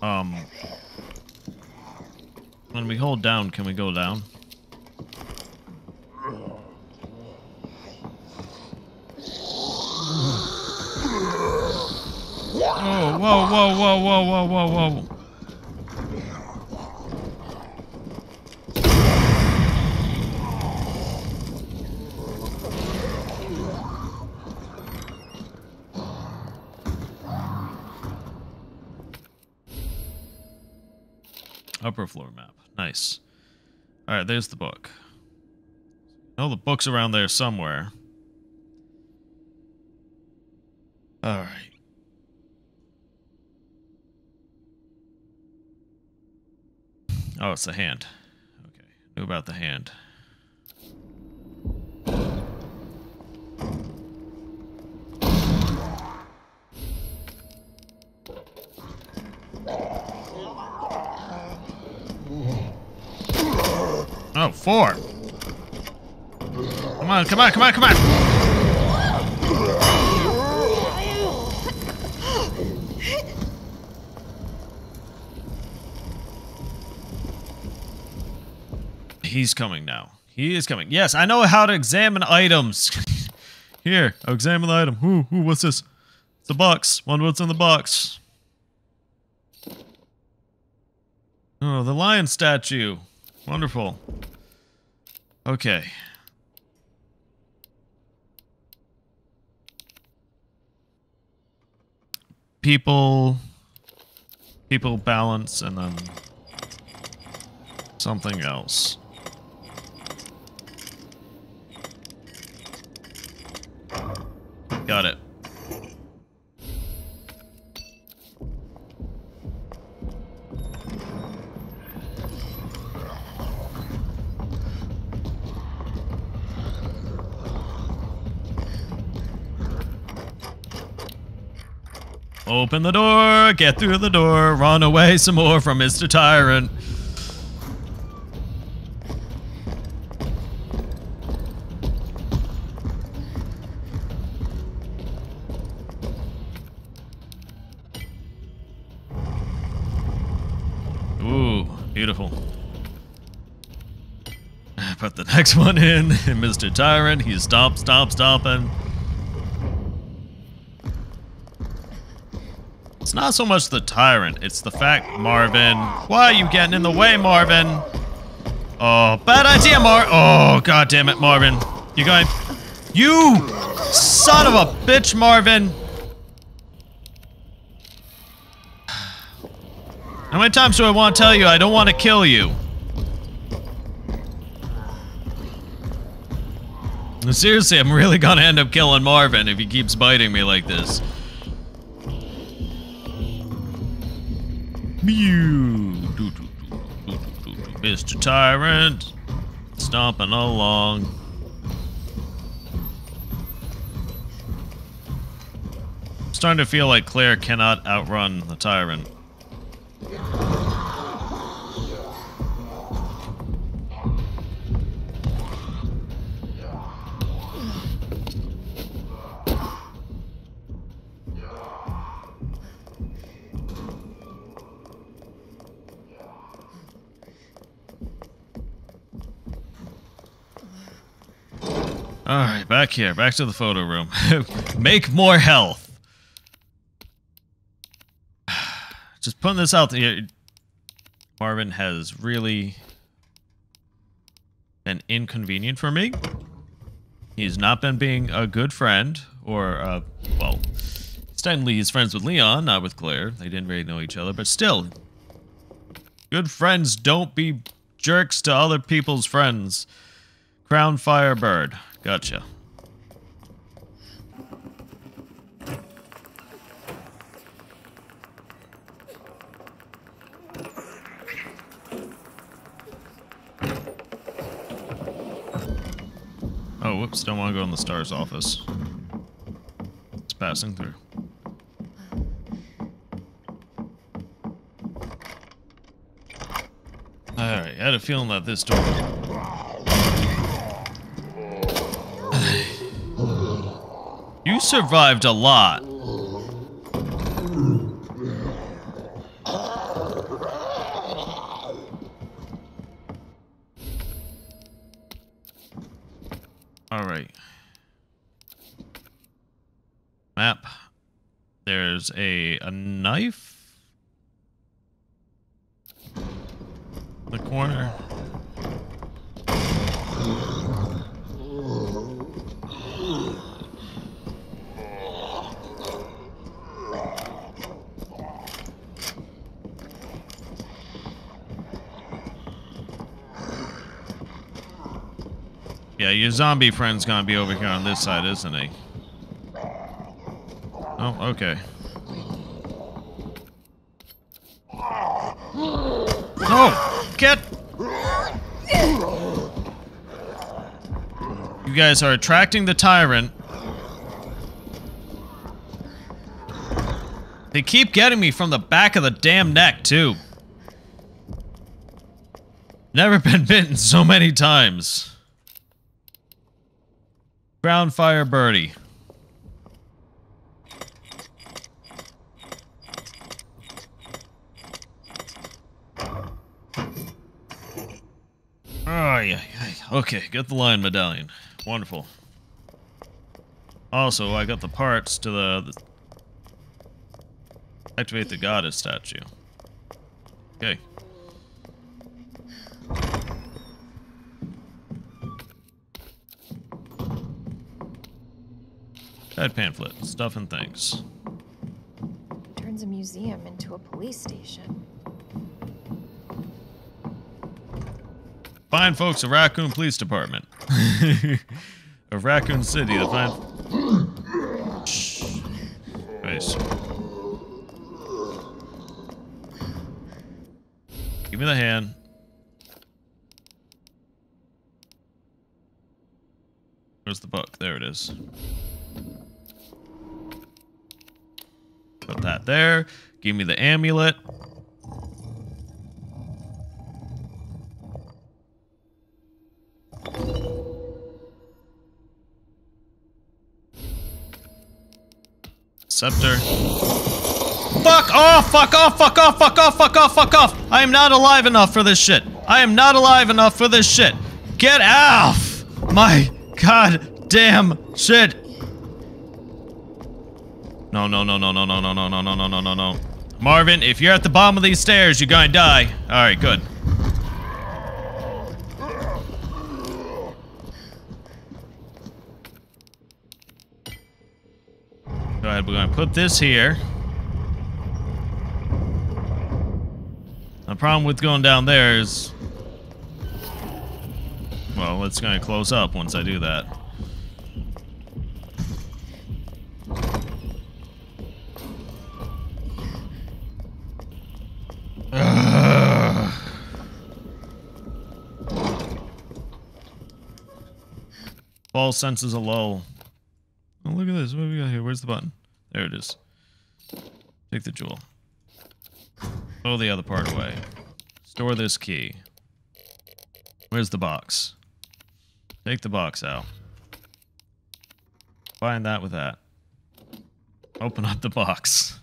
Um, when we hold down, can we go down? Oh, whoa, whoa, whoa, whoa, whoa, whoa, whoa. Upper floor map. Nice. Alright, there's the book. Oh, the book's around there somewhere. Alright. Oh, it's the hand. Okay. Knew about the hand. Oh, four. Come on, come on, come on, come on. He's coming now. He is coming. Yes, I know how to examine items. Here, I'll examine the item. Ooh, ooh, what's this? It's a box. Wonder what's in the box. Oh, the lion statue. Wonderful. Okay. People people balance and then something else. Got it. Open the door, get through the door, run away some more from Mr. Tyrant. Ooh, beautiful. Put the next one in, Mr. Tyrant, he stops, stop, stopping. It's not so much the tyrant, it's the fact, Marvin. Why are you getting in the way, Marvin? Oh, bad idea, Mar- Oh, god damn it, Marvin. You going- You son of a bitch, Marvin! How many times do I want to tell you I don't want to kill you? Seriously, I'm really gonna end up killing Marvin if he keeps biting me like this. Mew. Doo, doo, doo. Mr. Tyrant. Stomping along. Starting to feel like Claire cannot outrun the Tyrant. Back here. Back to the photo room. Make more health. Just putting this out there. Marvin has really been inconvenient for me. He's not been being a good friend, or, uh, well, technically he's friends with Leon, not with Claire. They didn't really know each other, but still. Good friends don't be jerks to other people's friends. Crown Firebird. Gotcha. Whoops, don't want to go in the STARS office. It's passing through. Alright, I had a feeling that this door... You survived a lot. There's a a knife. In the corner. Yeah, your zombie friend's gonna be over here on this side, isn't he? Oh, okay. No! Get! You guys are attracting the tyrant. They keep getting me from the back of the damn neck, too. Never been bitten so many times. Ground fire birdie. Oh, yeah, yeah. Okay, got the lion medallion. Wonderful. Also, I got the parts to the, the activate the goddess statue. Okay. Guide pamphlet, stuff and things. Turns a museum into a police station. Fine folks of Raccoon Police Department. of Raccoon City, the fine... Nice. Give me the hand. Where's the book? There it is. Put that there. Give me the amulet. Scepter. Fuck off! Fuck off! Fuck off! Fuck off! Fuck off! Fuck off! I am not alive enough for this shit. I am not alive enough for this shit. Get off! My god damn shit. No, no, no, no, no, no, no, no, no, no, no, no, no. Marvin, if you're at the bottom of these stairs, you're gonna die. Alright, good. Ahead, we're gonna put this here. The problem with going down there is... Well, it's gonna close up once I do that. Ugh. False senses a lull. Oh, look at this. What do we got here? Where's the button? There it is. Take the jewel. Throw the other part away. Store this key. Where's the box? Take the box out. Find that with that. Open up the box.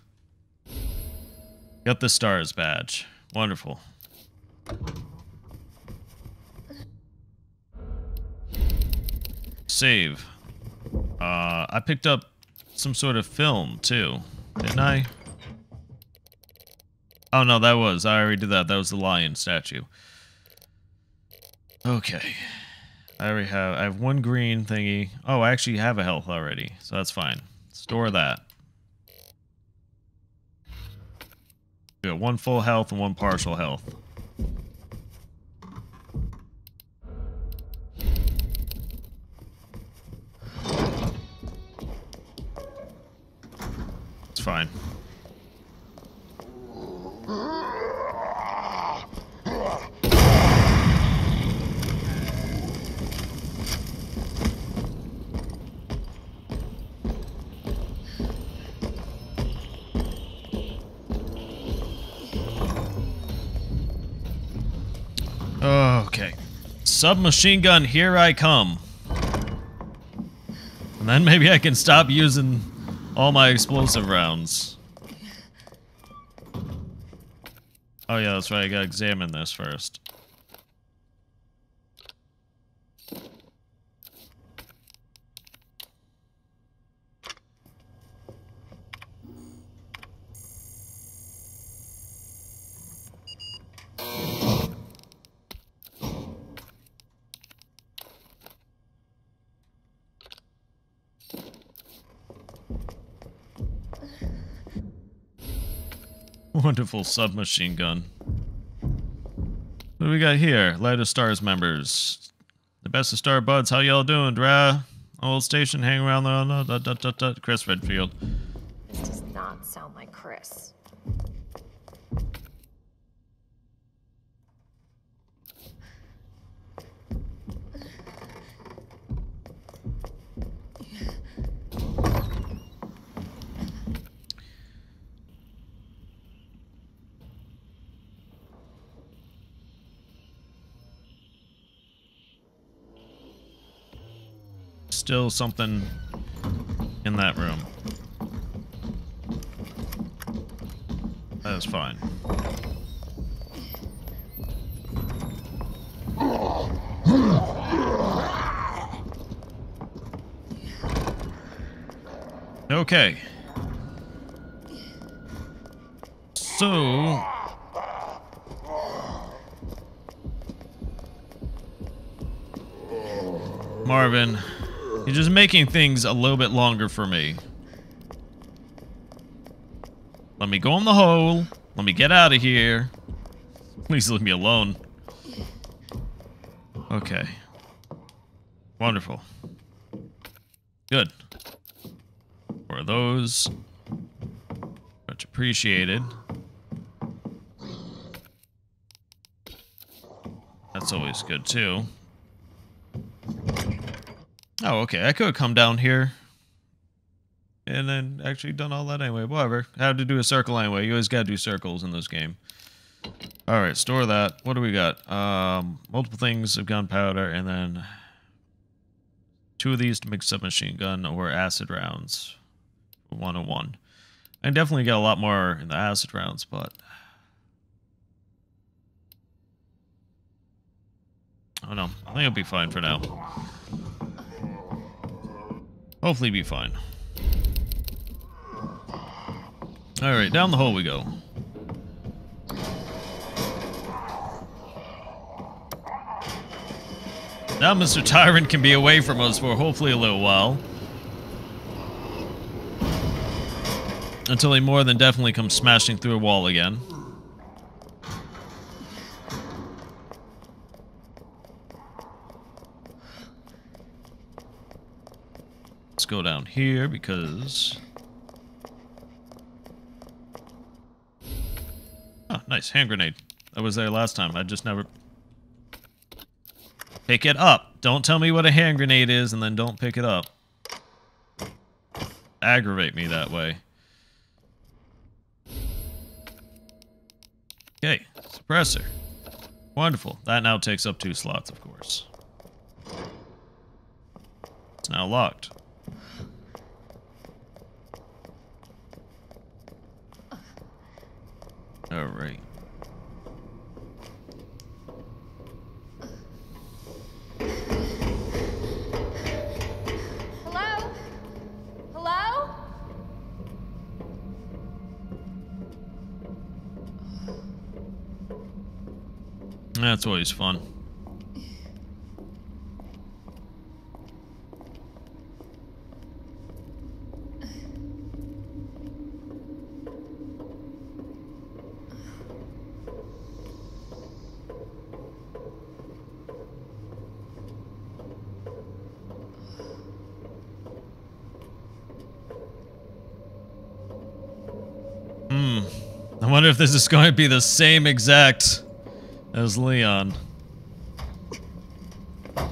Got the stars badge. Wonderful. Save. Uh, I picked up some sort of film too, didn't I? Oh no, that was. I already did that. That was the lion statue. Okay. I already have. I have one green thingy. Oh, I actually have a health already, so that's fine. Store that. We got one full health and one partial health. Fine. Okay. Submachine gun, here I come. And then maybe I can stop using all my explosive rounds. Oh yeah, that's right, I gotta examine this first. Wonderful submachine gun. What do we got here? Light of Stars members. The best of Star Buds. How y'all doing, Dra? Old station, hang around the dot, dot, dot, dot. Chris Redfield. This does not sound like Chris. Still something in that room. That is fine. Okay. So... Marvin, you're just making things a little bit longer for me. Let me go in the hole. Let me get out of here. Please leave me alone. Okay. Wonderful. Good. For those. Much appreciated. That's always good too. Oh, okay. I could have come down here and then actually done all that anyway. Whatever. Had to do a circle anyway. You always gotta do circles in this game. Alright, store that. What do we got? Um, multiple things of gunpowder and then two of these to make submachine gun or acid rounds. 101. I definitely get a lot more in the acid rounds, but I don't know. I think it'll be fine for now. Hopefully be fine. Alright, down the hole we go. Now Mr. Tyrant can be away from us for hopefully a little while. Until he more than definitely comes smashing through a wall again. Go down here because... Nice. Hand grenade. That was there last time. I just never... Pick it up. Don't tell me what a hand grenade is and then don't pick it up. Aggravate me that way. Okay, suppressor. Wonderful. That now takes up two slots, of course. It's now locked. Alright. Hello? Hello? That's always fun. Hmm. I if this is going to be the same exact as Leon. I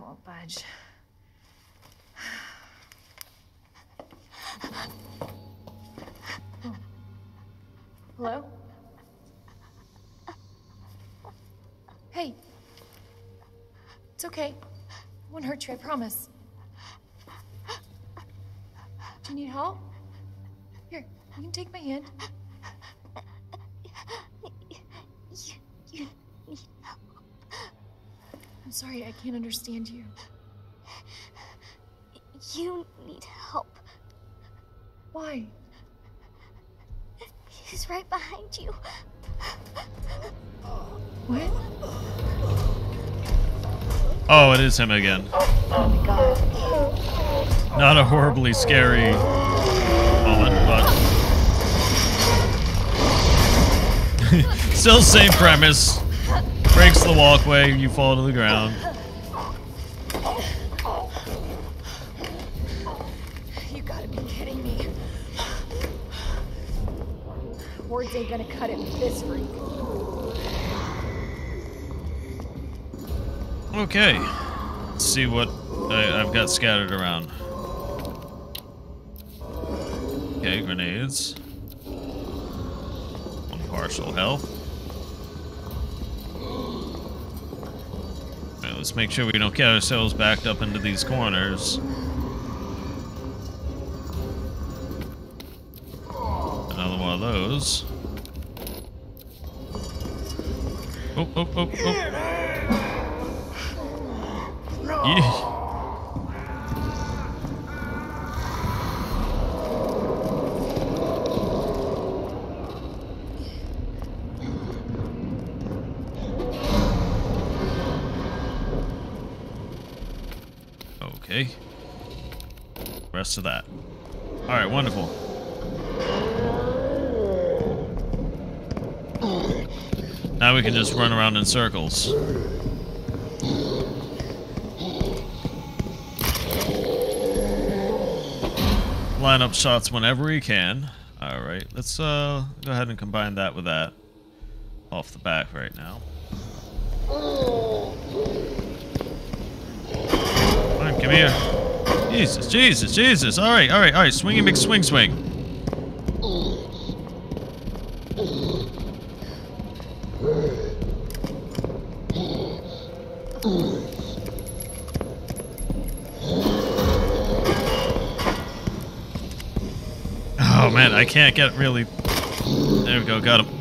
won't budge. Hello? Hey. It's okay. I won't hurt you, I promise. Do you need help? Here, you can take my hand. You need help. I'm sorry, I can't understand you. You need help. Why? He's right behind you. What? Oh, it is him again. Oh. Not a horribly scary moment, but still same premise. Breaks the walkway, you fall to the ground. Got scattered around. Okay, grenades. One partial health. Let's make sure we don't get ourselves backed up into these corners. Another one of those. Oh, oh, oh, oh. Yeah. Okay. Rest of that. Alright, wonderful. Now we can just run around in circles. Line up shots whenever we can. Alright, let's uh, go ahead and combine that with that. Off the back right now. Come come here. Jesus, Jesus, Jesus. All right, all right, all right. Swingy big swing swing. Oh man, I can't get really... There we go, got him.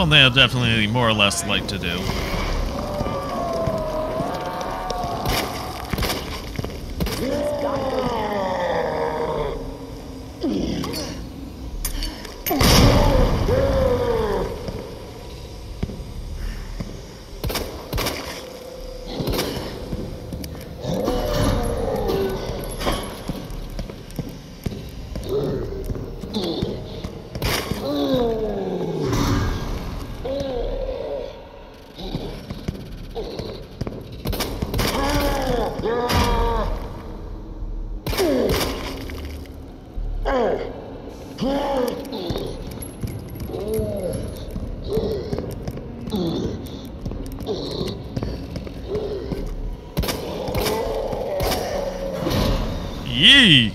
One thing I'd definitely more or less like to do. Yee!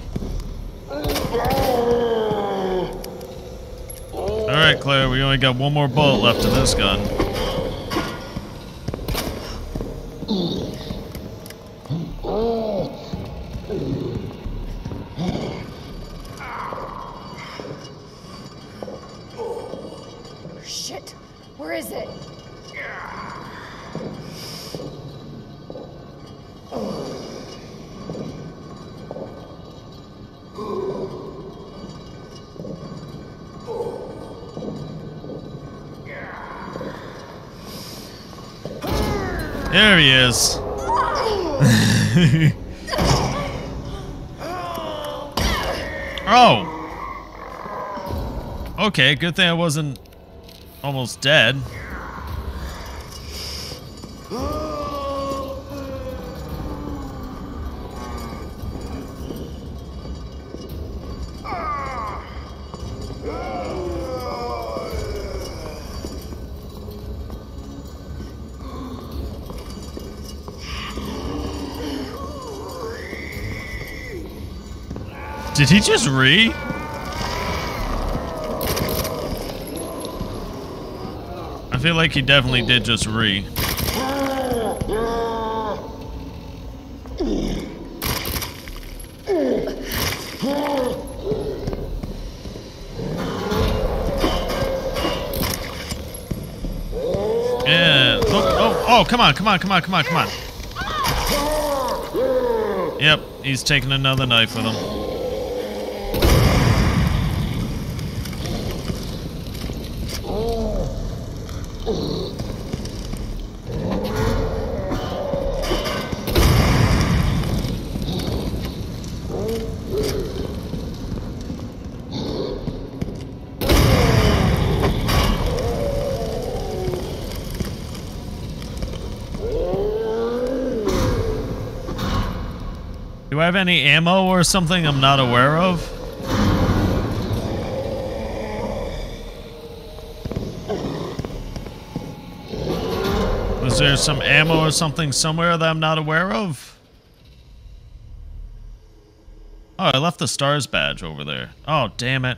Alright, Claire, we only got one more bullet left in this gun. Okay, good thing I wasn't almost dead. Did he just re? Feel like he definitely did just re. Yeah. Oh, oh, oh, come on, come on, come on, come on, come on. Yep, he's taking another knife with him. Have any ammo or something I'm not aware of? Was there some ammo or something somewhere that I'm not aware of? Oh, I left the STARS badge over there. Oh, damn it.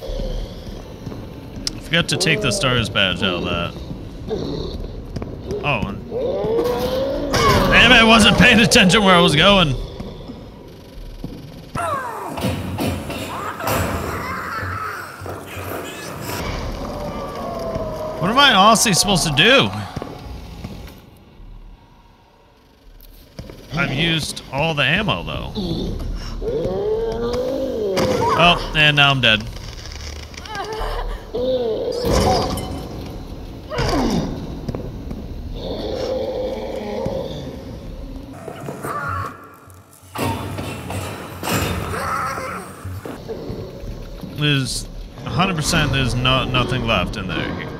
I forgot to take the STARS badge out of that. Oh, Damn it, I wasn't paying attention where I was going. I honestly supposed to do? I've used all the ammo though. Oh, and now I'm dead. There's 100% there's no, nothing left in there.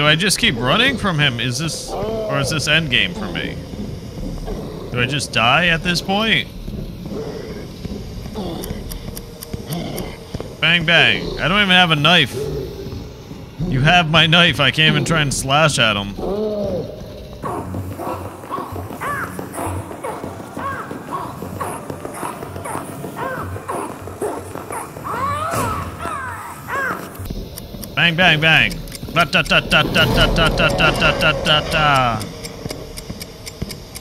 Do I just keep running from him? Is this... Or is this endgame for me? Do I just die at this point? Bang, bang. I don't even have a knife. You have my knife. I can't even try and slash at him. Bang, bang, bang.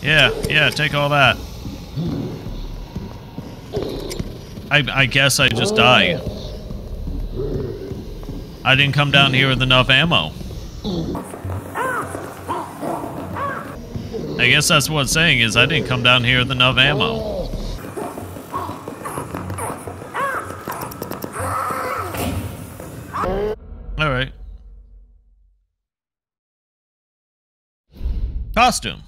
Yeah, yeah, take all that. I, I guess I just die. I didn't come down here with enough ammo. I guess that's what it's saying is I didn't come down here with enough ammo. Costume.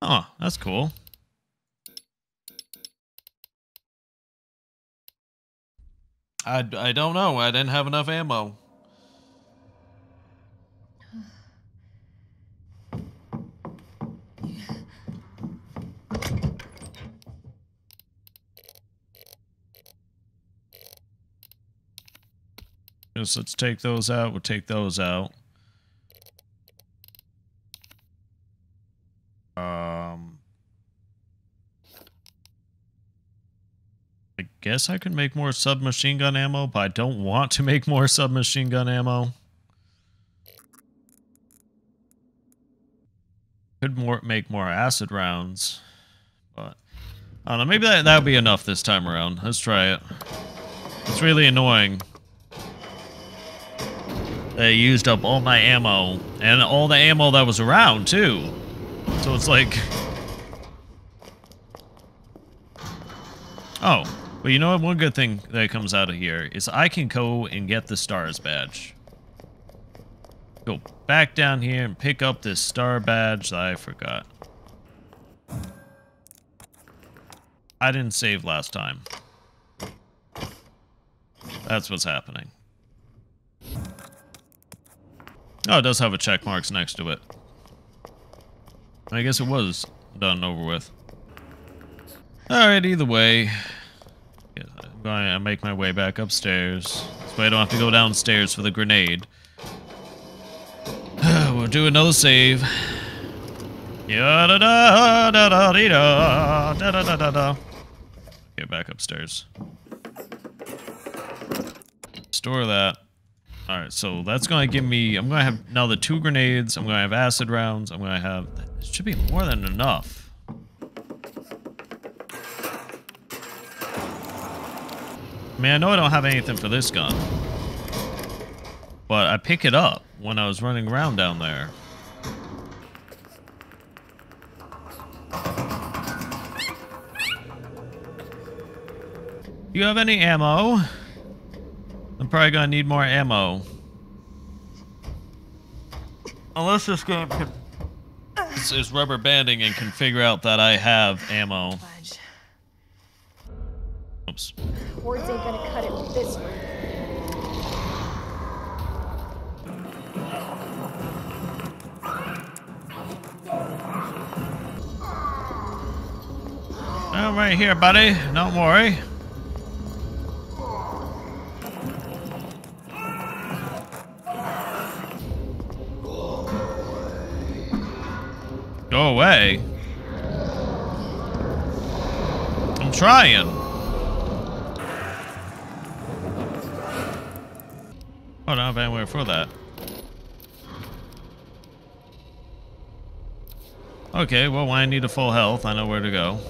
Oh, that's cool. I, I don't know. I didn't have enough ammo. Just let's take those out. We'll take those out. Um, I guess I could make more submachine gun ammo, but I don't want to make more submachine gun ammo. Could more make more acid rounds, but I don't know. Maybe that that would be enough this time around. Let's try it. It's really annoying. They used up all my ammo and all the ammo that was around too. So it's like, oh, but you know what? One good thing that comes out of here is I can go and get the STARS badge. Go back down here and pick up this star badge that I forgot. I didn't save last time. That's what's happening. Oh, it does have a check marks next to it. I guess it was done over with. Alright, either way. To make my way back upstairs. Way I don't have to go downstairs for the grenade. we'll do another save. Get back upstairs. Store that. Alright, so that's to give me... I'm to have now the two grenades. I'm to have acid rounds. I'm to have... It should be more than enough. I mean, I know I don't have anything for this gun. But I pick it up when I was running around down there. You have any ammo? I'm probably gonna need more ammo. Unless this game can is, is rubber banding and can figure out that I have ammo. Fudge. Oops. Words ain't gonna cut it with this one. I'm right here, buddy. Don't worry. Go away. I'm trying. Oh, I don't have anywhere for that. Okay, well, when I need a full health, I know where to go.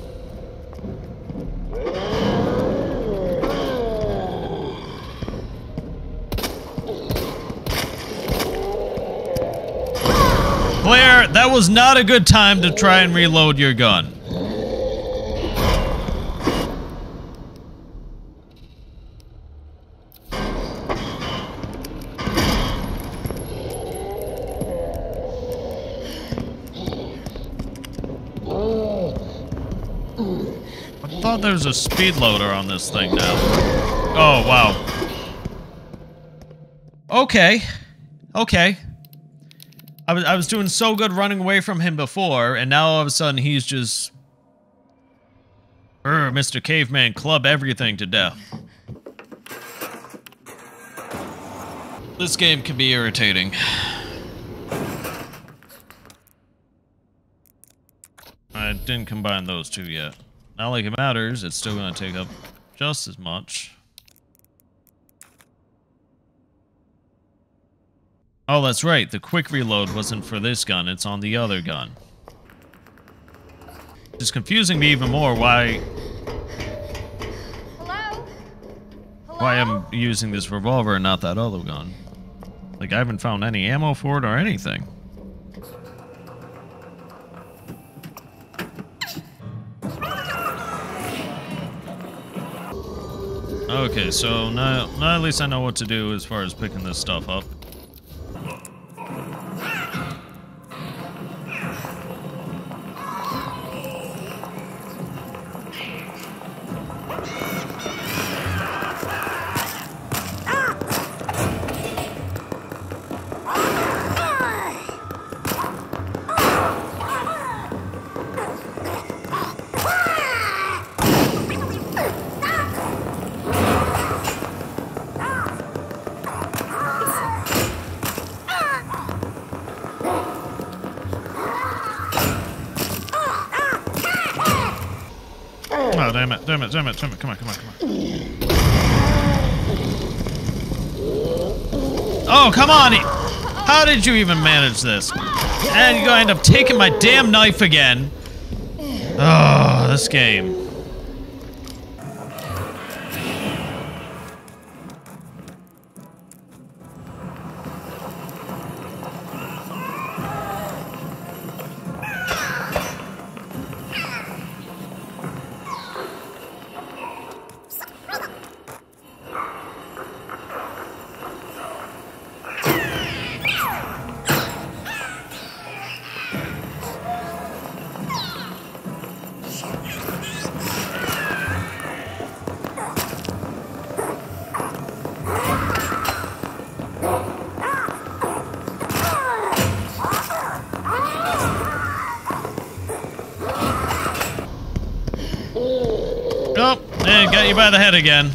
That was not a good time to try and reload your gun. The thought there was a speed loader on this thing now. Oh, wow. Okay. Okay. I was, I was doing so good running away from him before, and now all of a sudden he's just... Urgh, Mr. Caveman, club everything to death. This game can be irritating. I didn't combine those two yet. Not like it matters, it's still to take up just as much. Oh, that's right. The quick reload wasn't for this gun. It's on the other gun. It's confusing me even more why Hello? Hello? why I'm using this revolver and not that other gun. Like I haven't found any ammo for it or anything. Okay, so now, now at least I know what to do as far as picking this stuff up. It, damn it, it, it, come on, come on, come on. Oh, come on! How did you even manage this? And you're gonna end up taking my damn knife again. Oh, this game. By the head again.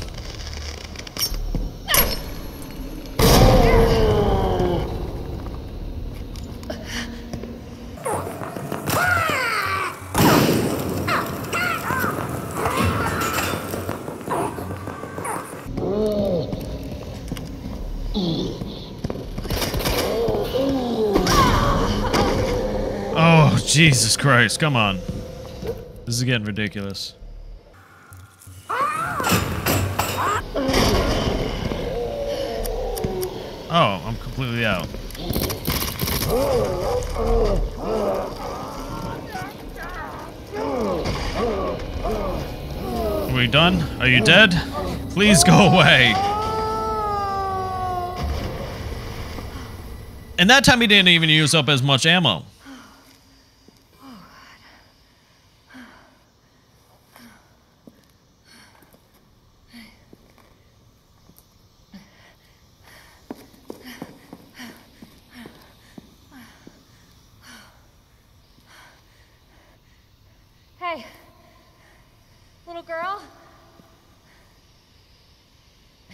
Oh, Jesus Christ, come on. This is getting ridiculous. Done? Are you dead? Please go away. And that time he didn't even use up as much ammo. Hey. Little girl.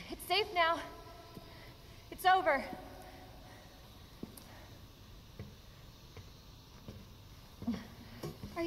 It's safe now. It's over. Are you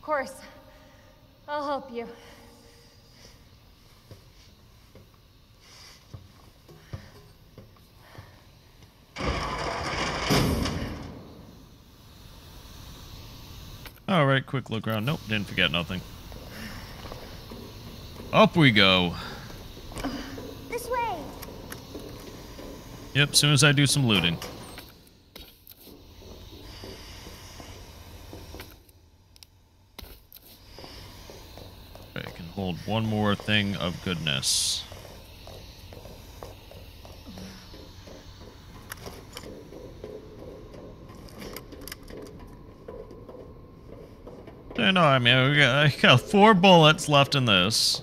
Of course. I'll help you. All right, quick look around. Nope, didn't forget nothing. Up we go. This way. Yep, soon as I do some looting. Okay, I can hold one more thing of goodness. I know, I mean, we got, I got four bullets left in this.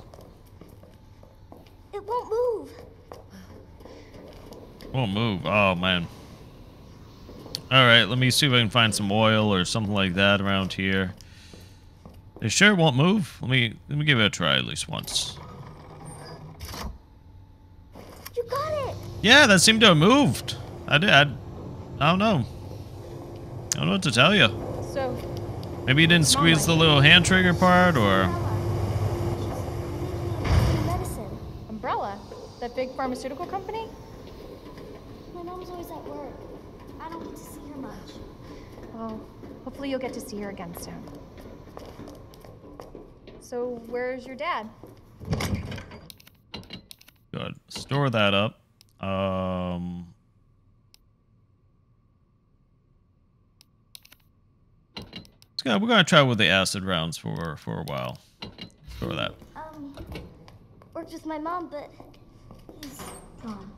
It won't move. Won't move. Oh, man. Alright, let me see if I can find some oil or something like that around here. You sure won't move? Let me let me give it a try at least once. You got it. Yeah, that seemed to have moved. I did. I, I don't know. I don't know what to tell you. So, Maybe you didn't squeeze the little hand trigger part, or medicine. Umbrella, that big pharmaceutical company? My mom's always at work. I don't get to see her much. Well, hopefully you'll get to see her again soon. So, where's your dad? good. Store that up. Um. let's go- We're gonna try with the acid rounds for for a while. Store that. Um, worked with my mom, but he's gone.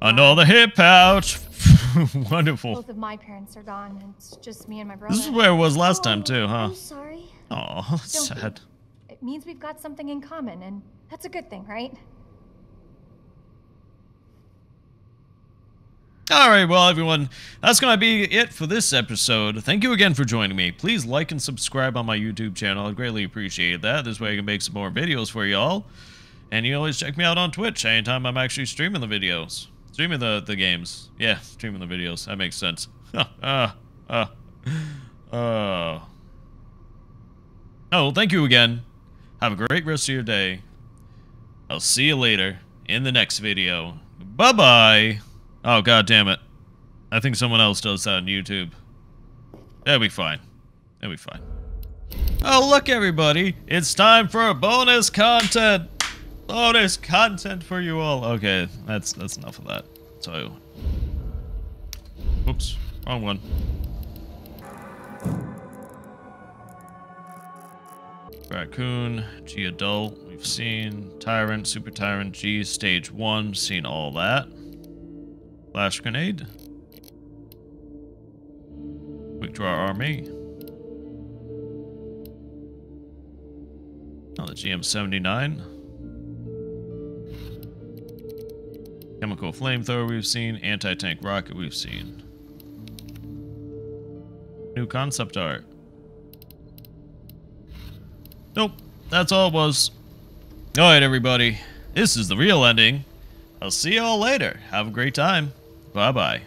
Another hip pouch. Wonderful. Both of my parents are gone. It's just me and my brother. This is where it was last time Oh, too, huh? I'm sorry. Oh, that's Don't be. It means we've got something in common, and that's a good thing, right? All right, well, everyone, that's going to be it for this episode. Thank you again for joining me. Please like and subscribe on my YouTube channel. I greatly appreciate that. This way I can make some more videos for y'all. And you always check me out on Twitch anytime I'm actually streaming the videos. Streaming the, the games. Yeah, streaming the videos. That makes sense. uh, uh, uh. Oh, thank you again. Have a great rest of your day. I'll see you later in the next video. Bye-bye. Oh, god damn it. I think someone else does that on YouTube. That'll be fine. That'll be fine. Oh, look, everybody. It's time for bonus content. Bonus content for you all. Okay, that's that's enough of that. So, oops, wrong one. Raccoon, G Adult, we've seen. Tyrant, Super Tyrant, G Stage 1, seen all that. Flash Grenade. Quick Draw Army. Oh, the GM79. Chemical Flamethrower we've seen. Anti-Tank Rocket we've seen. New concept art. Nope, that's all it was. Alright, everybody. This is the real ending. I'll see you all later. Have a great time. Bye-bye.